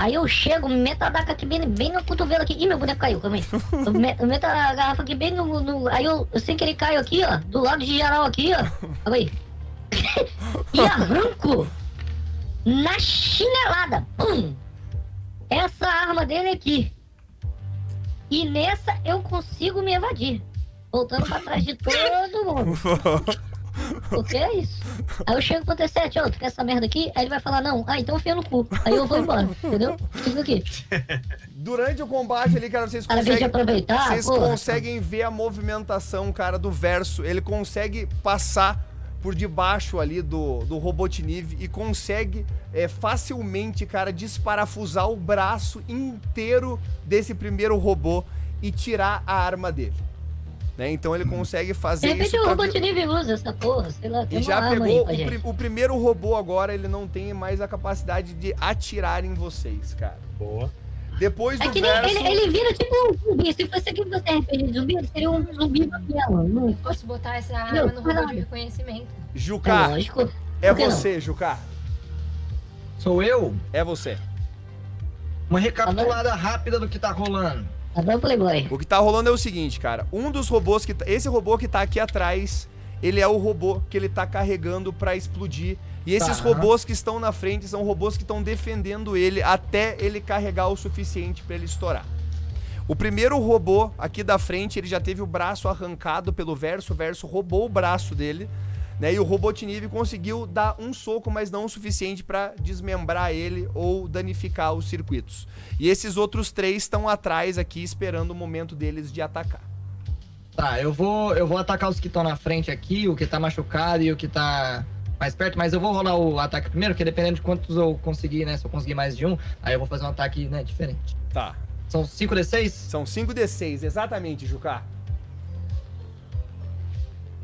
Aí eu chego, meto a daca aqui bem, bem no cotovelo aqui. Ih, meu boneco caiu, calma aí. Eu me- eu meto a garrafa aqui bem no, no- Aí eu, eu sem querer caio aqui, ó. Do lado de geral aqui, ó. Calma aí. e arranco na chinelada. Pum! Essa arma dele aqui. E nessa eu consigo me evadir. Voltando pra trás de todo mundo. O que é isso? Aí eu chego pro T7, ó, tu quer essa merda aqui? Aí ele vai falar, não. Ah, então enfia no cu. Aí eu vou embora, entendeu? Isso aqui. Durante o combate ali, cara, vocês Cara, conseguem. aproveitar, Vocês porra. conseguem ver a movimentação, cara, do verso. Ele consegue passar por debaixo ali do, do Robotnik e consegue é, facilmente, cara, desparafusar o braço inteiro desse primeiro robô e tirar a arma dele. Né? Então ele consegue De fazer repente isso. o pra- Robotnik usa essa porra, sei lá, tem E uma já arma aí pegou pra o, pri- o primeiro robô agora, ele não tem mais a capacidade de atirar em vocês, cara. Boa. Depois do É que nem verso... ele, ele vira tipo um zumbi. Se fosse aqui você RPG de zumbi, seria um zumbi papel. Não Posso botar essa arma Não, no robô de reconhecimento. é Juká, lógico. é que não? você, Juká. Sou eu? É você. Uma recapitulada rápida do que tá rolando. Tá bom, Playboy? O que tá rolando é o seguinte, cara. Um dos robôs que. tá- Esse robô que tá aqui atrás, ele é o robô que ele tá carregando pra explodir. E esses Tá. robôs que estão na frente são robôs que estão defendendo ele até ele carregar o suficiente pra ele estourar. O primeiro robô aqui da frente, ele já teve o braço arrancado pelo verso, o verso roubou o braço dele, né? E o Robotnik conseguiu dar um soco, mas não o suficiente pra desmembrar ele ou danificar os circuitos. E esses outros três estão atrás aqui esperando o momento deles de atacar. Tá, eu vou, eu vou atacar os que estão na frente aqui, o que tá machucado e o que tá mais perto, mas eu vou rolar o ataque primeiro, porque dependendo de quantos eu conseguir, né? Se eu conseguir mais de um, aí eu vou fazer um ataque, né, diferente. Tá. São 5d6? São 5d6, exatamente, Juká.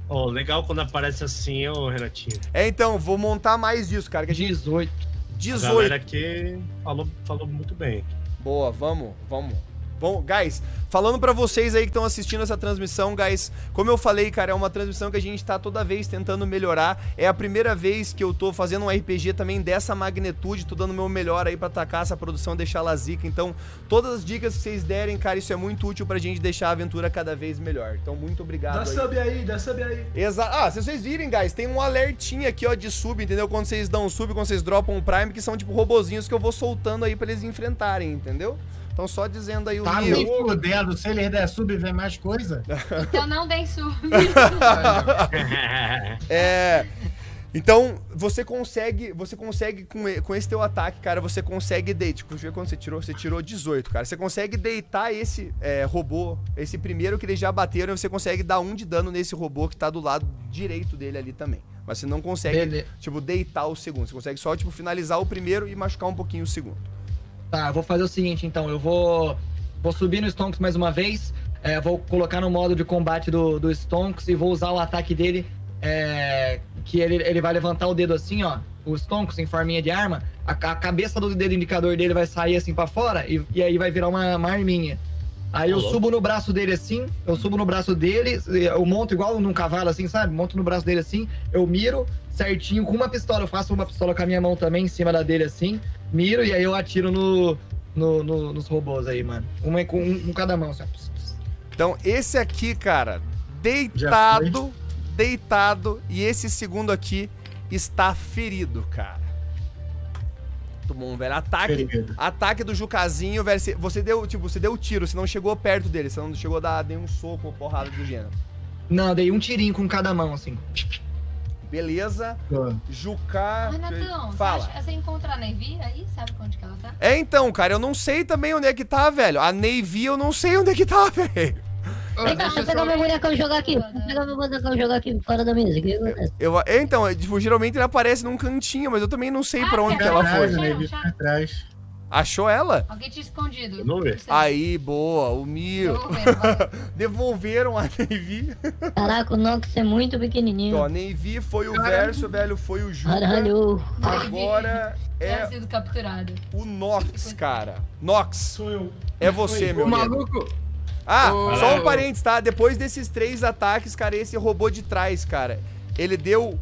Ó, legal quando aparece assim, ô Renatinho. É, então, vou montar mais disso, cara. Que a gente... 18. A 18. galera aqui falou, falou muito bem. Boa, vamos, vamos. Bom, guys, falando pra vocês aí que estão assistindo essa transmissão, guys, como eu falei, cara, é uma transmissão que a gente tá toda vez tentando melhorar. É a primeira vez que eu tô fazendo um RPG também dessa magnitude, tô dando o meu melhor aí pra atacar essa produção, deixar ela zica. Então, todas as dicas que vocês derem, cara, isso é muito útil pra gente deixar a aventura cada vez melhor. Então, muito obrigado Dá aí. sub aí, dá sub aí. Exato. Ah, se vocês virem, guys, tem um alertinho aqui, ó, de sub, entendeu? Quando vocês dão sub, quando vocês dropam um Prime, que são tipo robozinhos que eu vou soltando aí pra eles enfrentarem, entendeu? Então só dizendo aí o Tá nível. me fudendo. Se ele der sub, vem mais coisa. Então não dei sub. É. Então, você consegue, você consegue com, com esse teu ataque, cara, você consegue deitar. Deixa eu ver quando você tirou. Você tirou 18, cara. Você consegue deitar esse é, robô, esse primeiro que eles já bateram, e você consegue dar um de dano nesse robô que tá do lado direito dele ali também. Mas você não consegue, Bele- tipo, deitar o segundo. Você consegue só, tipo, finalizar o primeiro e machucar um pouquinho o segundo. Tá, vou fazer o seguinte, então. Eu vou, vou subir no Stonks mais uma vez. é, vou colocar no modo de combate do, do Stonks e vou usar o ataque dele. é, que ele, ele vai levantar o dedo assim, ó. O Stonks em forminha de arma. A, a cabeça do dedo indicador dele vai sair assim pra fora e, e aí vai virar uma, uma arminha. Aí eu louco. subo no braço dele assim, eu subo no braço dele, eu monto igual num cavalo assim, sabe? Monto no braço dele assim, eu miro certinho com uma pistola, eu faço uma pistola com a minha mão também em cima da dele assim, miro e aí eu atiro no, no- no- nos robôs aí, mano. Uma com um, com cada mão, assim. Pss, pss. Então, esse aqui, cara, deitado, deitado, e esse segundo aqui está ferido, cara. Muito bom, velho. Ataque, ataque do Jucazinho, velho. Você- Você deu, tipo, você deu o tiro, você não chegou perto dele, você não chegou a dar nenhum soco ou porrada do gênero. Não, dei um tirinho com cada mão, assim. Beleza. Pô. Juca. Renatão, você, Fala. acha- você encontra a Nevi aí? Sabe onde que ela tá? É então, cara, eu não sei também onde é que tá, velho. A Navy eu não sei onde é que tá, velho. Vem cá, eu eu pegar meu bonecão e jogar aqui. Vou pegar meu bonecão e jogar aqui fora da mesa. O que acontece? Eu, é, então, é, tipo, geralmente ele aparece num cantinho, mas eu também não sei Ah, pra onde tá que ela atrás, foi. né? Navy, já- pra trás. Achou ela? Alguém tinha escondido. Vamos ver. Não sei. Aí, boa, o Mil. Devolveram, a Navy. Caraca, o Nox é muito pequenininho. Então, a Navy foi o verso, velho, foi o Juca. Caralho. Agora é sido capturado. o Nox, cara. Nox, Sou eu. é você, Oi. meu O amigo. maluco. Ah, Ô, só um parênteses, tá? Depois desses três ataques, cara, esse robô de trás, cara, ele deu.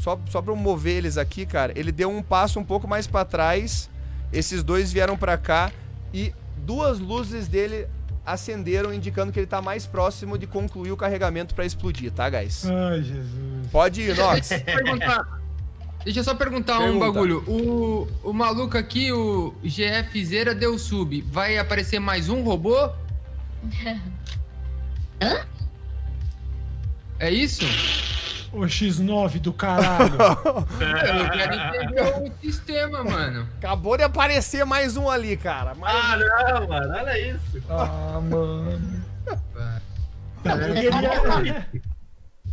Só, só pra eu mover eles aqui, cara, ele deu um passo um pouco mais pra trás. Esses dois vieram pra cá e duas luzes dele acenderam, indicando que ele tá mais próximo de concluir o carregamento pra explodir, tá, guys? Ai, Jesus. Pode ir, Nox. Deixa eu só perguntar um Pergunta. bagulho. O, o maluco aqui, o GF Zera deu sub. Vai aparecer mais um robô? Hã? É isso? O X9 do caralho. Eu quero entender o sistema, mano. Acabou de aparecer mais um ali, cara. Mais... Ah, não, mano, olha isso. Ah, mano. Queria...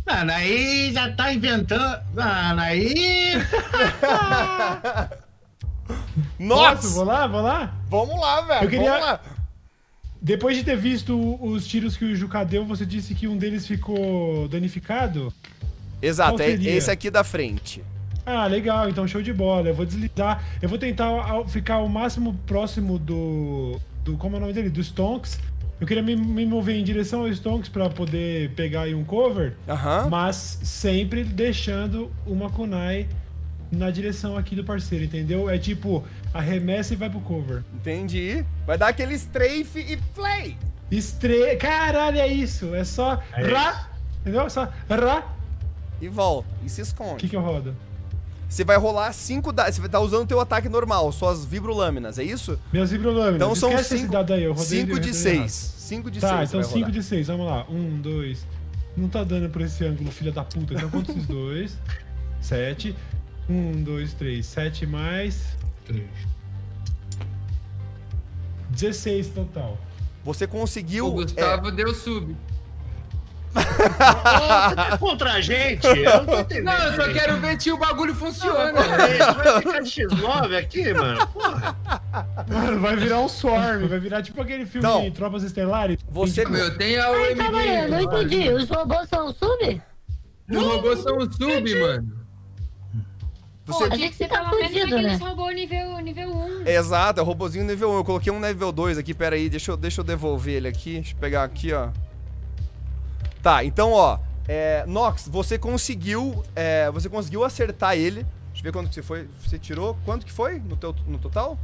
Mano, aí já tá inventando. Mano, aí. Nox! Posso? Vou lá, vou lá? Vamos lá, velho. Eu queria- Vamos lá. Depois de ter visto os tiros que o Juca deu, você disse que um deles ficou danificado? Exato, é esse aqui da frente. Ah, legal, então show de bola. Eu vou deslizar. Eu vou tentar ficar o máximo próximo do. do como é o nome dele? Do Stonks. Eu queria me, me mover em direção ao Stonks pra poder pegar aí um cover, Aham. mas sempre deixando uma kunai na direção aqui do parceiro, entendeu? É tipo, arremessa e vai pro cover. Entendi. Vai dar aquele strafe e play. Estre... Caralho, é isso. É só É ra, entendeu? É só ra. E volta. E se O esconde. que que eu rodo? Você vai rolar 5 dados. Você vai estar usando o teu ataque normal, suas vibrolâminas, é isso? Meus vibrolâminas. Então são Esquece esse 5 dado aí, eu rodei cinco eu de rodei errado. 6. 5 de 6. Tá, então 5 de 6, vamos lá. 1, 2. Não tá dando por esse ângulo, filha da puta. Então quantos esses dois? 7. 1, 2, 3. 7 mais. 16 total. Você conseguiu. O Gustavo deu sub. Ô, você tá contra a gente? Eu não tô entendendo. Não, eu só quero ver se o bagulho funciona. Ei, Vai ficar de X9 aqui, mano? Porra. Mano, vai virar um Swarm, vai virar tipo aquele filme Então, Tropas Estelares. Você. Meu, tem a Ai, calma aí, eu não entendi. Os robôs são sub? Os robôs são o sub, mano. Você- Pô, A tinha gente que ser tá pelo menos fudido, aqueles né? robôs nível, nível 1, Exato, é o robozinho nível 1. Eu coloquei um nível 2 aqui, pera aí, deixa eu, deixa eu devolver ele aqui. Deixa eu pegar aqui, ó. Tá, então, ó. É, Nox, você conseguiu. é, você conseguiu acertar ele. Deixa eu ver quanto que você foi. Você tirou. Quanto que foi no, teu, no total?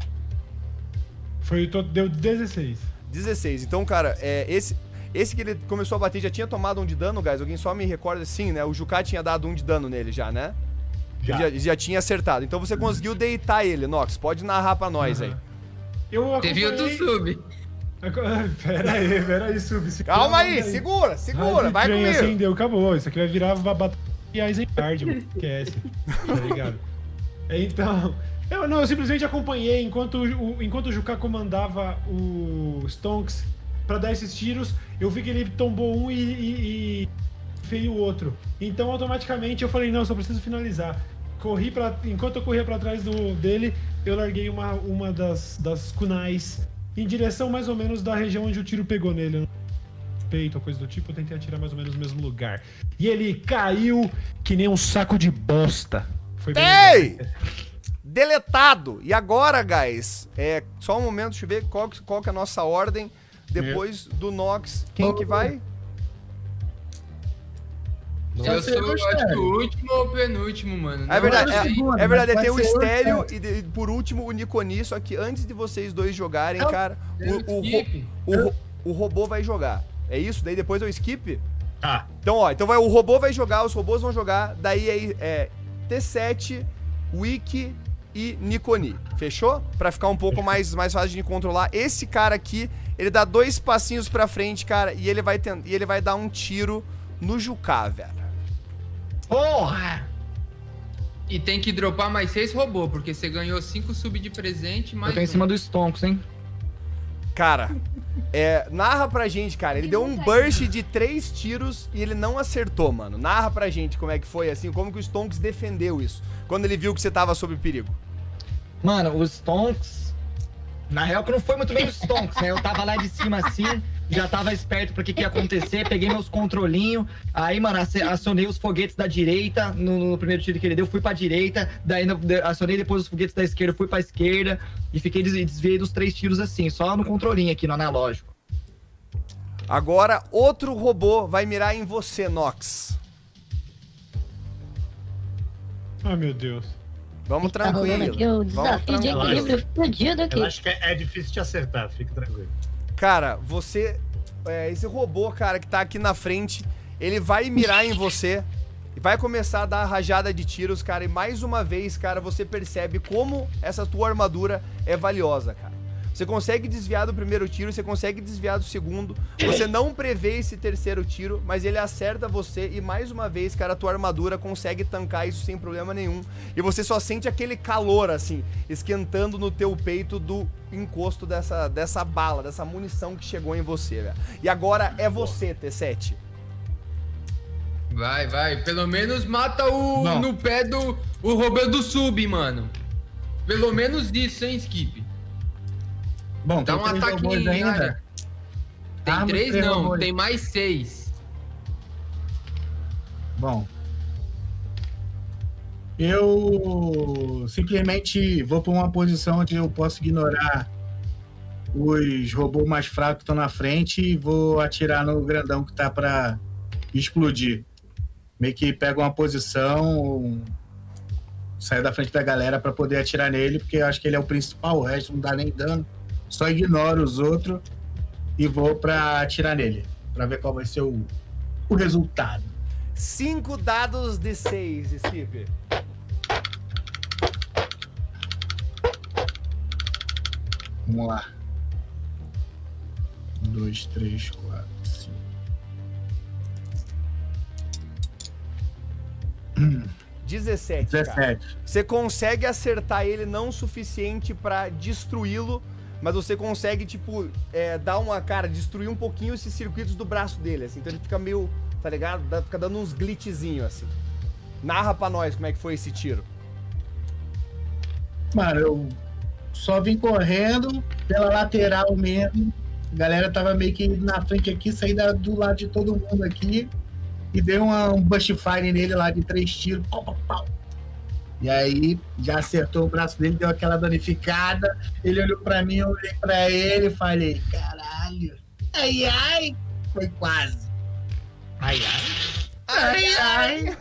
Foi, o deu 16. 16. Então, cara, é, esse. Esse que ele começou a bater já tinha tomado um de dano, guys? Alguém só me recorda sim, né? O Juká tinha dado um de dano nele já, né? Já. Já, já tinha acertado. Então você conseguiu deitar ele, Nox. Pode narrar pra nós aí. Eu Teve outro acompanhei- sub. Pera aí, pera aí, sub. se Calma aí, calma segura, segura, vai comigo. acendeu, acabou. Isso aqui vai virar batalha de Isengard, mano. Esquece. Tá ligado? Então, eu não, eu simplesmente acompanhei enquanto o, enquanto o Juká comandava o Stonks pra dar esses tiros, eu vi que ele tombou um e, e, e feio o outro. Então, automaticamente eu falei, não, só preciso finalizar. Corri para enquanto eu corria pra trás do dele, eu larguei uma, uma das, das kunais em direção mais ou menos da região onde o tiro pegou nele né? peito ou coisa do tipo, eu tentei atirar mais ou menos no mesmo lugar. E ele caiu que nem um saco de bosta. Foi bem Ei! legal. Deletado! E agora, guys, é só um momento, deixa eu ver qual, qual que é a nossa ordem. Depois do Nox, quem que vai? Eu ser sou, o acho que Estéreo. o último ou penúltimo, mano. É verdade, Não, é, segundo, é verdade, é mas ter o o Estéreo e de- por último o Niconi, só que antes de vocês dois jogarem, Não, cara, o, o, o, ro- o robô vai jogar. É isso? Daí depois eu skip? Tá. Então, ó, então vai, o robô vai jogar, os robôs vão jogar, daí é, é T7, Wiki e Nikoni. Fechou? Pra ficar um pouco mais, mais fácil de controlar. Esse cara aqui, ele dá dois passinhos pra frente, cara, e ele vai, e ele vai dar um tiro no Juká, velho. Porra! E tem que dropar mais seis robôs, porque você ganhou cinco sub de presente, mais Eu tô em um. cima do Stonks, hein? Cara, é, narra pra gente, cara. Ele deu um burst de três tiros e ele não acertou, mano. Narra pra gente como é que foi, assim, como que o Stonks defendeu isso. Quando ele viu que você tava sob perigo. Mano, os Stonks. Na real, que não foi muito bem os Stonks, né? Eu tava lá de cima assim, já tava esperto pra que, que ia acontecer, peguei meus controlinhos. Aí, mano, acionei os foguetes da direita no, no primeiro tiro que ele deu, fui pra direita. Daí acionei depois os foguetes da esquerda, fui pra esquerda. E fiquei des- desviei dos três tiros assim, só no controlinho aqui, no analógico. Agora, outro robô vai mirar em você, Nox. Ah, meu Deus. Vamos Tá tranquilo. aqui o desafio de equilíbrio fudido aqui. Eu acho que é, é difícil te acertar, fique tranquilo. Cara, você. é, esse robô, cara, que tá aqui na frente, ele vai mirar em você e vai começar a dar rajada de tiros, cara. E mais uma vez, cara, você percebe como essa tua armadura é valiosa, cara. Você consegue desviar do primeiro tiro, você consegue desviar do segundo. Você não prevê esse terceiro tiro, mas ele acerta você e mais uma vez, cara, a tua armadura consegue tancar isso sem problema nenhum. E você só sente aquele calor assim, esquentando no teu peito do encosto dessa, dessa bala, dessa munição que chegou em você, velho. E agora é você, T7. Vai, vai. Pelo menos mata o Não. no pé do o robô do sub, mano. Pelo menos isso, hein, Skip? Bom, Dá um ataque ainda. Tem Arma, três não, robôs. tem mais seis. Bom. Eu simplesmente vou para uma posição onde eu posso ignorar os robôs mais fracos que estão na frente e vou atirar no grandão que tá para explodir. Meio que pego uma posição, saio da frente da galera para poder atirar nele, porque eu acho que ele é o principal, o resto não dá nem dano. Só ignoro os outros e vou para atirar nele, para ver qual vai ser o, o resultado. Cinco dados de seis, Skip. Vamos lá. Um, dois, três, quatro, cinco. 17, cara. 17. Você consegue acertar ele não o suficiente pra destruí-lo, mas você consegue, tipo, é, dar uma cara, destruir um pouquinho esses circuitos do braço dele, assim. Então ele fica meio, tá ligado? Dá- Fica dando uns glitchzinhos, assim. Narra pra nós como é que foi esse tiro. Mano, eu só vim correndo pela lateral mesmo. A galera tava meio que na frente aqui, saí da- do lado de todo mundo aqui e dei uma, um bush fire nele lá de três tiros. Pau, pau, pau. E aí já acertou o braço dele, deu aquela danificada. Ele olhou pra mim, eu olhei pra ele e falei, caralho. Ai, ai. Foi quase. Ai, ai. Ai, ai.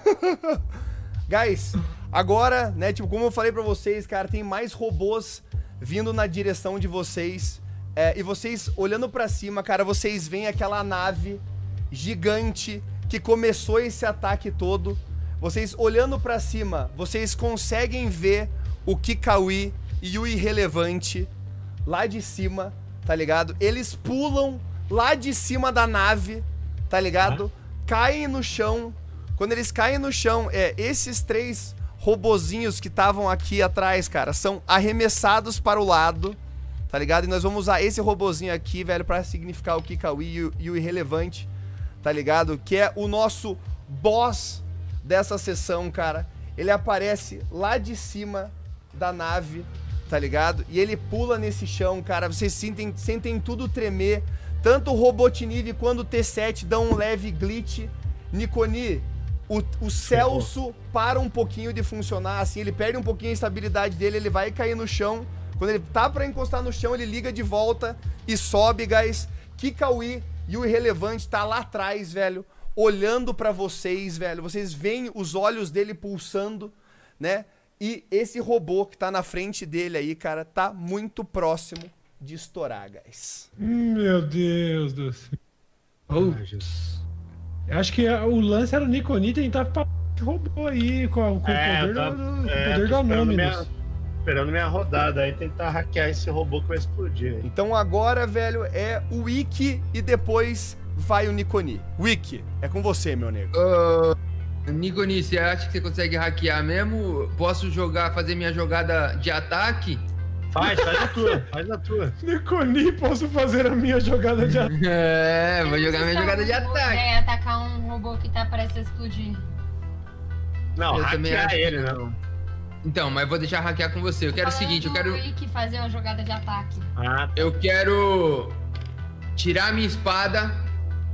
Guys, agora, né, tipo, como eu falei pra vocês, cara, tem mais robôs vindo na direção de vocês. É, e vocês, olhando pra cima, cara, vocês veem aquela nave gigante que começou esse ataque todo. Vocês, olhando pra cima, vocês conseguem ver o Kikawi e o Irrelevante lá de cima, tá ligado? Eles pulam lá de cima da nave, tá ligado? Caem no chão. Quando eles caem no chão, é esses três robozinhos que estavam aqui atrás, cara, são arremessados para o lado, tá ligado? E nós vamos usar esse robozinho aqui, velho, pra significar o Kikawi e o, e o Irrelevante, tá ligado? Que é o nosso boss dessa sessão, cara. Ele aparece lá de cima da nave, tá ligado? E ele pula nesse chão, cara. Vocês sentem, sentem tudo tremer. Tanto o Robotniv quanto o T7 dão um leve glitch. Nikoni, o, o Celso para um pouquinho de funcionar, assim, ele perde um pouquinho a estabilidade dele, ele vai cair no chão. Quando ele tá pra encostar no chão, ele liga de volta e sobe, guys. Kikawi e o Irrelevante tá lá atrás, velho, olhando pra vocês, velho. Vocês veem os olhos dele pulsando, né? E esse robô que tá na frente dele aí, cara, tá muito próximo de estourar, guys. Meu Deus do céu. Eu acho que o lance era o Nikoni tentar robô aí com, com É, o poder, do, é, poder da esperando Anonymous. minha- Esperando minha rodada aí, tentar hackear esse robô que vai explodir. aí. Então agora, velho, é o Wiki e depois vai o Nikoni. Wiki, é com você, meu nego. Ô, Nikoni, você acha que você consegue hackear mesmo? Posso jogar, fazer minha jogada de ataque? Faz, faz a tua, faz a tua. Nikoni, posso fazer a minha jogada de ataque? É, vou jogar minha jogada de ataque. É, atacar um robô que tá prestes a explodir. Não, Eu hackear que ele, né? não. Então, mas vou deixar hackear com você. Eu quero o seguinte, eu quero. Wiki fazer uma jogada de ataque. Ah, tá. Eu quero tirar minha espada,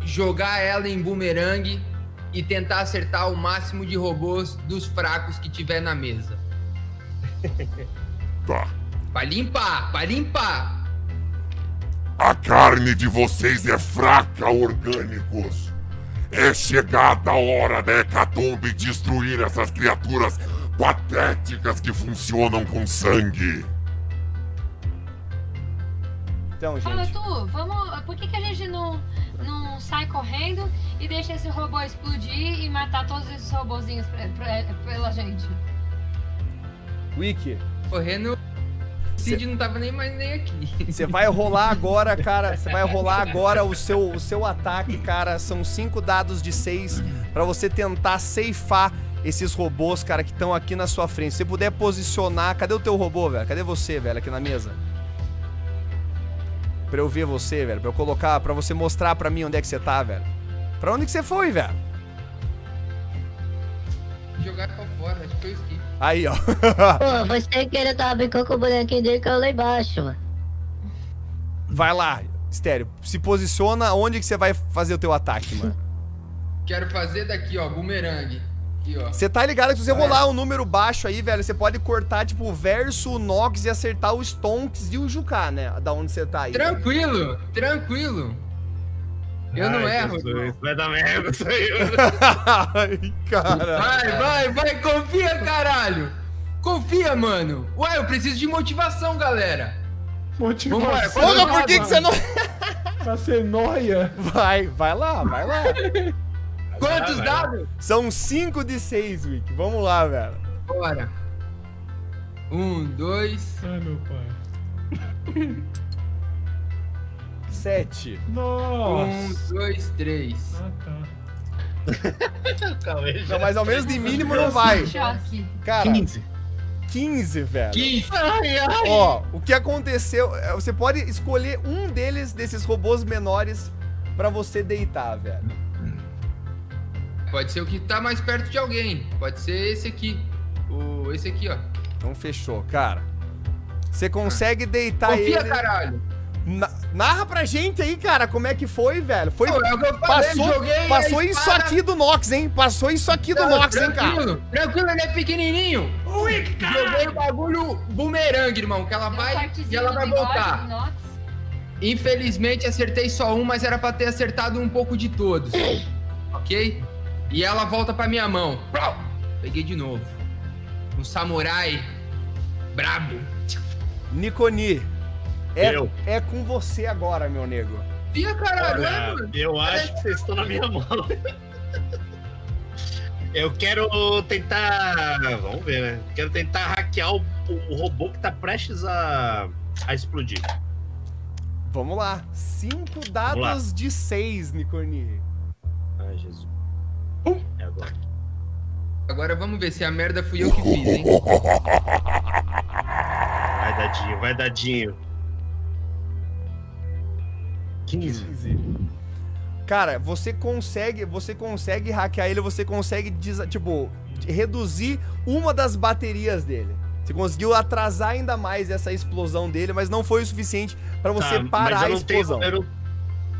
jogar ela em bumerangue e tentar acertar o máximo de robôs dos fracos que tiver na mesa. Tá. Pra limpar, pra limpar. A carne de vocês é fraca, orgânicos. É chegada a hora da Hecatombe destruir essas criaturas patéticas que funcionam com sangue. Então, Fala gente. tu, vamos. Por que, que a gente não, não sai correndo e deixa esse robô explodir e matar todos esses robozinhos pra- pra- pela gente? Wiki, Correndo. O Cid não tava nem mais nem aqui. você vai rolar agora, cara. Você vai rolar agora o seu, o seu ataque, cara. São cinco dados de seis pra você tentar ceifar esses robôs, cara, que estão aqui na sua frente. Se você puder posicionar. Cadê o teu robô, velho? Cadê você, velho, aqui na mesa? Pra eu ver você, velho. Pra eu colocar. Pra você mostrar pra mim onde é que você tá, velho. Pra onde que você foi, velho? Jogar pra fora, acho que eu esquivo. Aí, ó. Pô, você querer tava brincando com o bonequinho dele que eu lá embaixo, mano. Vai lá, Estéreo. Se posiciona onde que você vai fazer o teu ataque, mano. Quero fazer daqui, ó, bumerangue. Você tá ligado que se você rolar um número baixo aí, velho, você pode cortar, tipo, o verso, o Nox e acertar o Stonks e o Juká, né? Da onde você tá aí. Tranquilo, tranquilo. Eu não Ai, erro. Jesus, irmão. Vai dar merda isso aí. Ai, cara. Vai, vai, vai, confia, caralho. Confia, mano. Ué, eu preciso de motivação, galera. Motivação. Porra, por que, que você não. Pra ser noia. Vai, vai lá, vai lá. Quantos vai. dados? São 5 de 6, Wick. Vamos lá, velho. Bora. Um, dois. Ai, meu pai. 7. Um, Nossa. dois, três. Ah, tá. Calma aí, já. Não, mas ao menos de mínimo não vai. Cara, 15. 15, velho. 15. Ó, o que aconteceu. é, Você pode escolher um deles, desses robôs menores, pra você deitar, velho. Pode ser o que tá mais perto de alguém. Pode ser esse aqui. O, esse aqui, ó. Então fechou, cara. Você consegue deitar Confia, ele. caralho. Na- narra pra gente aí, cara, como é que foi, velho. Foi. Pô, é o que eu falei, passou passou isso aqui do Nox, hein? Passou isso aqui do Não, Nox, hein, cara. tranquilo, tranquilo, ele é pequenininho. Ui, Joguei o bagulho bumerangue, irmão, que ela Deu vai e ela vai voltar. Infelizmente acertei só um, mas era pra ter acertado um pouco de todos. ok? E ela volta pra minha mão. Prau! Peguei de novo. Um samurai brabo. Niconi, é, Eu. é com você agora, meu nego. Via caralho, é, Olha, mano. eu acho que vocês estão na minha mão. Eu quero tentar. Vamos ver, né? Quero tentar hackear o, o robô que tá prestes a, a explodir. Vamos lá. Cinco lá. dados de seis, Niconi. Ai, Jesus. É agora. Agora vamos ver se a merda fui eu que fiz, hein? Vai, dadinho, vai, dadinho. 15. Cara, você consegue, você consegue hackear ele, você consegue, tipo, reduzir uma das baterias dele. Você conseguiu atrasar ainda mais essa explosão dele, mas não foi o suficiente pra você Tá, parar mas a não tenho- explosão. eu não,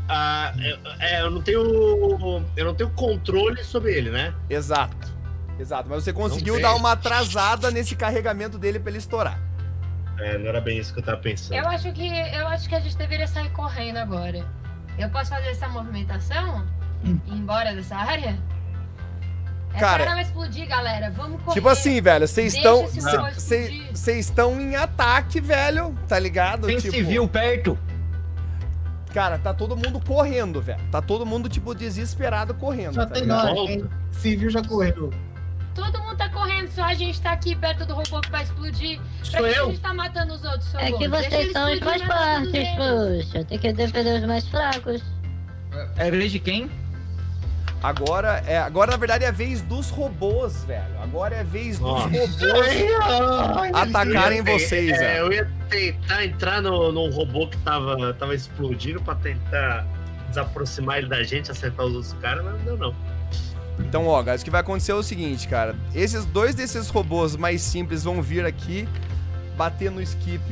ah, eu, é, eu não tenho. Eu não tenho controle sobre ele, né? Exato. Exato, mas você conseguiu dar uma atrasada nesse carregamento dele pra ele estourar. É, não era bem isso que eu tava pensando. Eu acho que eu acho que a gente deveria sair correndo agora. Eu posso fazer essa movimentação? E ir embora dessa área? Essa Cara, área vai explodir, galera. Vamos correr. Tipo assim, velho, vocês estão vocês estão em ataque, velho, tá ligado? Tem Tipo, civil perto. Cara, tá todo mundo correndo, velho. Tá todo mundo tipo desesperado correndo, Já tá tem ligado? nós, hein? Civil já correu. Todo mundo tá correndo, só a gente tá aqui perto do robô que vai explodir. Pra Sou que eu? a gente tá matando os outros É que vocês são os mais fortes, puxa. Tem que defender os mais fracos. É vez de quem? Agora, é, agora na verdade é a vez dos robôs, velho. Agora é a vez dos Nossa. robôs atacarem vocês, é, velho. Eu ia tentar entrar no, num robô que tava, tava explodindo pra tentar desaproximar ele da gente, acertar os outros caras, mas não deu não. Então, ó, guys, o que vai acontecer é o seguinte, cara. Esses dois desses robôs mais simples vão vir aqui, bater no skip.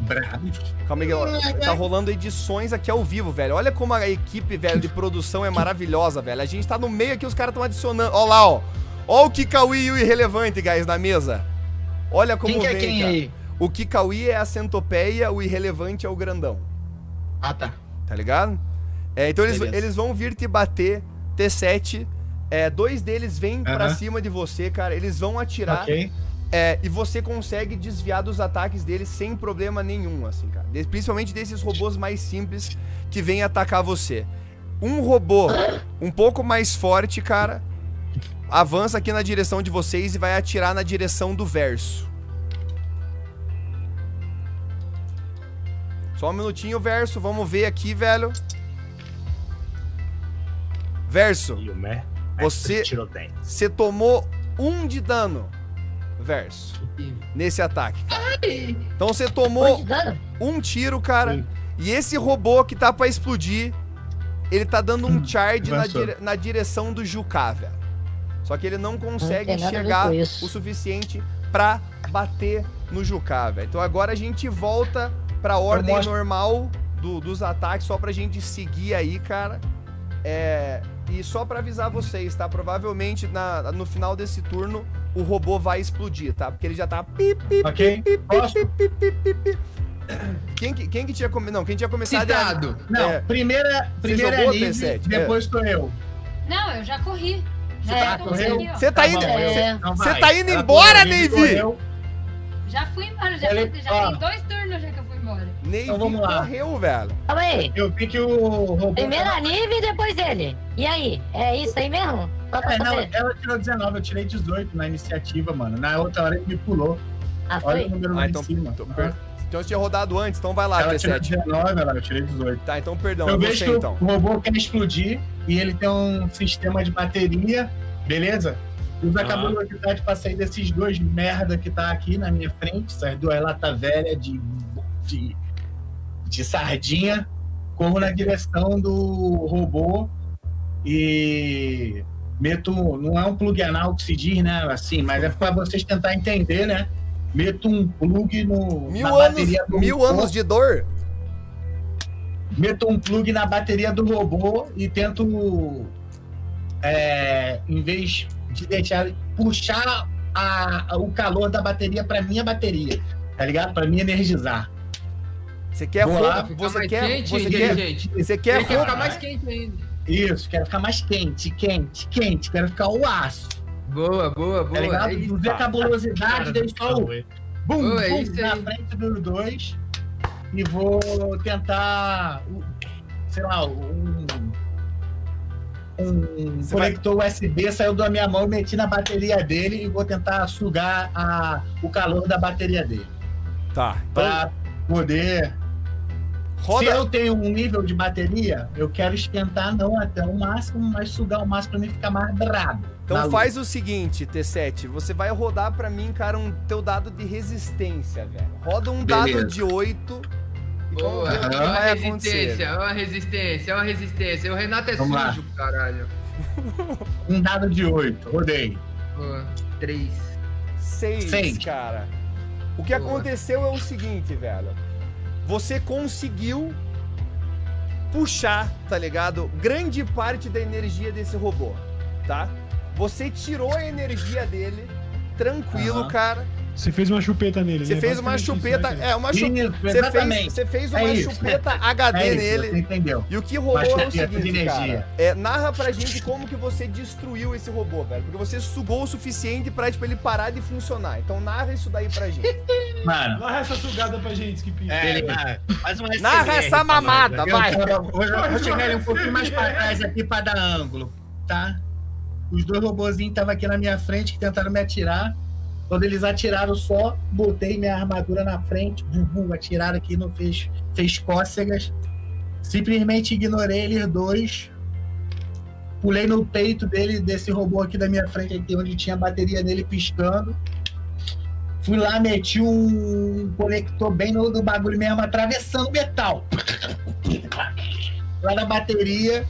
Bravo. Calma aí, ó, tá rolando edições aqui ao vivo, velho. Olha como a equipe, velho, de produção é maravilhosa, velho. A gente tá no meio aqui, os caras estão adicionando. Ó lá, ó. Ó o Kikawi e o Irrelevante, guys, na mesa. Olha como Quem que é vem, quem cara. aí? O Kikawi é a centopeia, o Irrelevante é o grandão. Ah, tá. Tá ligado? É, então eles, Beleza. eles vão vir te bater, T7. É, dois deles vêm pra Aham. cima de você, cara. Eles vão atirar. Ok. É, e você consegue desviar dos ataques deles sem problema nenhum, assim, cara. De- principalmente desses robôs mais simples que vêm atacar você. Um robô um pouco mais forte, cara, avança aqui na direção de vocês e vai atirar na direção do verso. Só um minutinho, verso. Vamos ver aqui, velho. Verso, Você- tirou 10. você tomou um de dano. Verso. Nesse ataque, cara. Então você tomou um tiro, cara. E esse robô que tá pra explodir, ele tá dando um charge na, dire- na direção do Juká, velho. Só que ele não consegue ver enxergar o suficiente pra bater no Juká, velho. Então agora a gente volta pra ordem normal do- dos ataques, só pra gente seguir aí, cara. É, e só pra avisar vocês, tá? Provavelmente na- no final desse turno o robô vai explodir, tá? Porque ele já tá pi, pi, Ok. pi, pi, Posso? pi, pi, pi, pi, pi. Quem que, quem que tinha começado? Não, quem tinha começado é a- Citado. Não, É. primeira, primeira jogou, é Liv, T7? depois sou eu. Não, eu já corri. Já É, tô com correu? Você tá, indo. É. então Você vai. tá indo embora, Navy? Já fui embora, já, Ele- já ó. tem dois turnos já que eu fui embora. Navy Então vamos lá. correu, velho. Calma aí. Eu vi que o robô. Primeiro a Nive e depois ele. E aí? É isso aí mesmo? É, não, ela tirou 19, eu tirei 18 na iniciativa, mano. Na outra hora ele me pulou. Ah, Olha o foi? número lá Ah, em então, cima. então, per- então você tinha rodado antes, então vai lá, Ela tirou T7. 19, ela, eu tirei 18. Tá, então perdão, eu é vejo você que o- então. o robô quer explodir e ele tem um sistema de bateria, beleza? Usa a Ah. cabulosidade pra sair desses dois merda que tá aqui na minha frente, essas duas latas velhas de, de, de sardinha. Corro na direção do robô e meto. Não é um plug anal que se diz, né? Assim, mas é pra vocês tentar entender, né? Meto um plug no. Mil na anos, bateria do mil robô. anos de dor? meto um plug na bateria do robô e tento, é, em vez de deixar, puxar a- a- o calor da bateria pra minha bateria, tá ligado? Pra me energizar. Você quer lá, Ficar Você mais quer, quente, você quer, você quer ficar mais quente ainda. Isso, quero ficar mais quente, quente, quente. Quero ficar o aço, Boa, boa, tá boa. ligado? É ver a cabulosidade, deixar o bum, Boa, é bum isso na aí. frente dos dois. E vou tentar, sei lá, um. Um Você vai- conector USB saiu da minha mão, meti na bateria dele e vou tentar sugar a, o calor da bateria dele. Tá. Então, Pra poder. Se roda. eu tenho um nível de bateria, eu quero esquentar não até o máximo, mas sugar o máximo pra mim ficar mais brabo. Então faz o seguinte, T7. Você vai rodar pra mim, cara, um teu dado de resistência, velho. Roda um dado Beleza. de 8. E vamos Boa. ver o que Olha a vai acontecer. resistência, olha a resistência, olha a resistência. O Renato é Vamos lá. sujo, caralho. Um dado de 8, rodei. Boa. Três. 6, Seis. cara. O que Boa. aconteceu é o seguinte, velho. Você conseguiu puxar, tá ligado? Grande parte da energia desse robô, tá? Você tirou a energia dele, tranquilo, Aham. cara. Você fez uma chupeta nele, Você né? fez uma Basicamente isso, chupeta, né, é, uma chupeta. Você fez, você fez uma É isso, chupeta HD É isso, nele. você entendeu? E o que rolou é o chupeta de seguinte, cara. É, narra pra gente como que você destruiu esse robô, velho. Porque você sugou o suficiente pra, tipo, ele parar de funcionar. Então narra isso daí pra gente. Mano, Narra essa sugada pra gente, Skipinho. É, ah, faz uma Narra essa mamada, né? eu, vai. eu vou, vou chegar ele um pouquinho mais pra trás aqui pra dar ângulo, tá? Os dois robozinhos estavam aqui na minha frente que tentaram me atirar. Quando eles atiraram só, botei minha armadura na frente, bum, bum, atiraram aqui, não fez, fez cócegas. Simplesmente ignorei eles dois. Pulei no peito dele, desse robô aqui da minha frente, aqui, onde tinha a bateria dele piscando. Fui lá, meti um conector bem no do bagulho mesmo, atravessando o metal. Lá na bateria.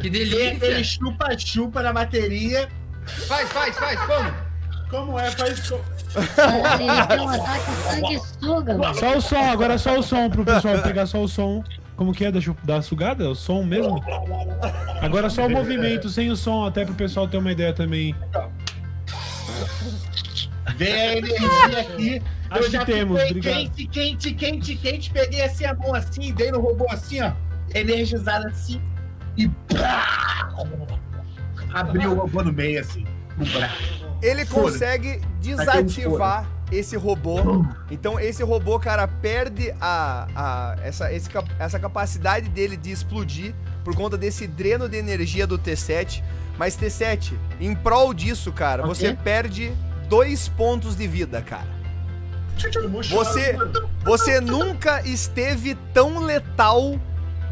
Que delícia. chupa-chupa na bateria. Faz, faz, faz, como? Como é? Faz. Ele tem um ataque sanguessuga, mano. Só o som, agora só o som pro pessoal pegar só o som. Como que é da, da sugada? O som mesmo? Agora só o movimento, sem o som, até pro pessoal ter uma ideia também. Veio a energia aqui. Acho eu já que temos, obrigado. quente, quente, quente, quente. Peguei assim a mão assim, dei no robô assim, ó. Energizado assim. E. Abriu o robô no meio assim. O braço. Ele consegue desativar esse robô. Então esse robô, cara, perde a, a- essa, esse essa capacidade dele de explodir por conta desse dreno de energia do T7. Mas T7, em prol disso, cara, Ok. você perde dois pontos de vida, cara. Você, você nunca esteve tão letal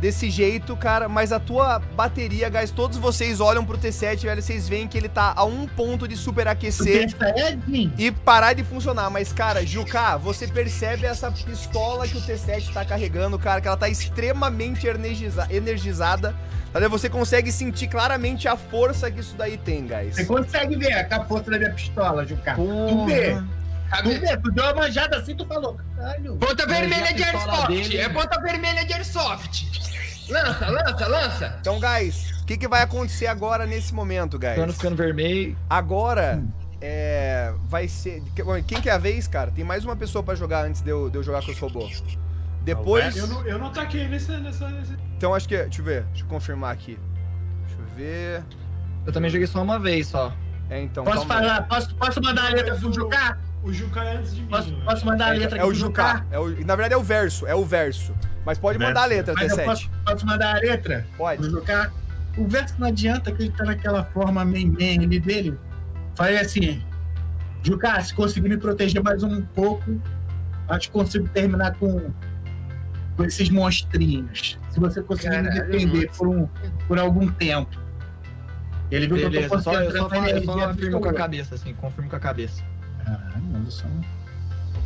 desse jeito, cara, mas a tua bateria, guys, todos vocês olham pro T7, velho, vocês veem que ele tá a um ponto de superaquecer Saiyajin. e parar de funcionar. Mas, cara, Juká, você percebe essa pistola que o T7 tá carregando, cara, que ela tá extremamente energiza- energizada. Tá? Você consegue sentir claramente a força que isso daí tem, guys. Você consegue ver a força da minha pistola, Juca. Tu vê. Tu vê, tu deu uma manjada assim, tu falou. Caralho. Ponta vermelha de airsoft. dele? É ponta vermelha de airsoft. Lança, lança, lança. Então, guys, o que, que vai acontecer agora nesse momento, Ficando, guys? ficando vermelho. Agora, é, vai ser... Quem que é a vez, cara? Tem mais uma pessoa pra jogar antes de eu, de eu jogar com os robôs. Depois... Eu não, eu não taquei nessa, nessa, nessa. Então, acho que... Deixa eu ver. Deixa eu confirmar aqui. Deixa eu ver... Eu também joguei só uma vez só. É, então, Posso falar? Posso, posso mandar a letra pro Juca? O Juca é antes de mim. Posso, né? posso mandar a letra É, aqui é o Juká. É o, na verdade é o verso, é o verso. Mas pode Verso. mandar a letra, Mas eu T7. posso, posso mandar a letra Pode. Juca? O verso não adianta que ele tá naquela forma meio ali dele. Falei assim, Juca, se conseguir me proteger mais um pouco, acho que consigo terminar com, com esses monstrinhos. Se você conseguir me Caralho, defender por, um, por algum tempo. Ele viu que eu Beleza, tô só, eu só, eu só afirmo com a cabeça, assim, confirmo com a cabeça. Caralho, mas eu sou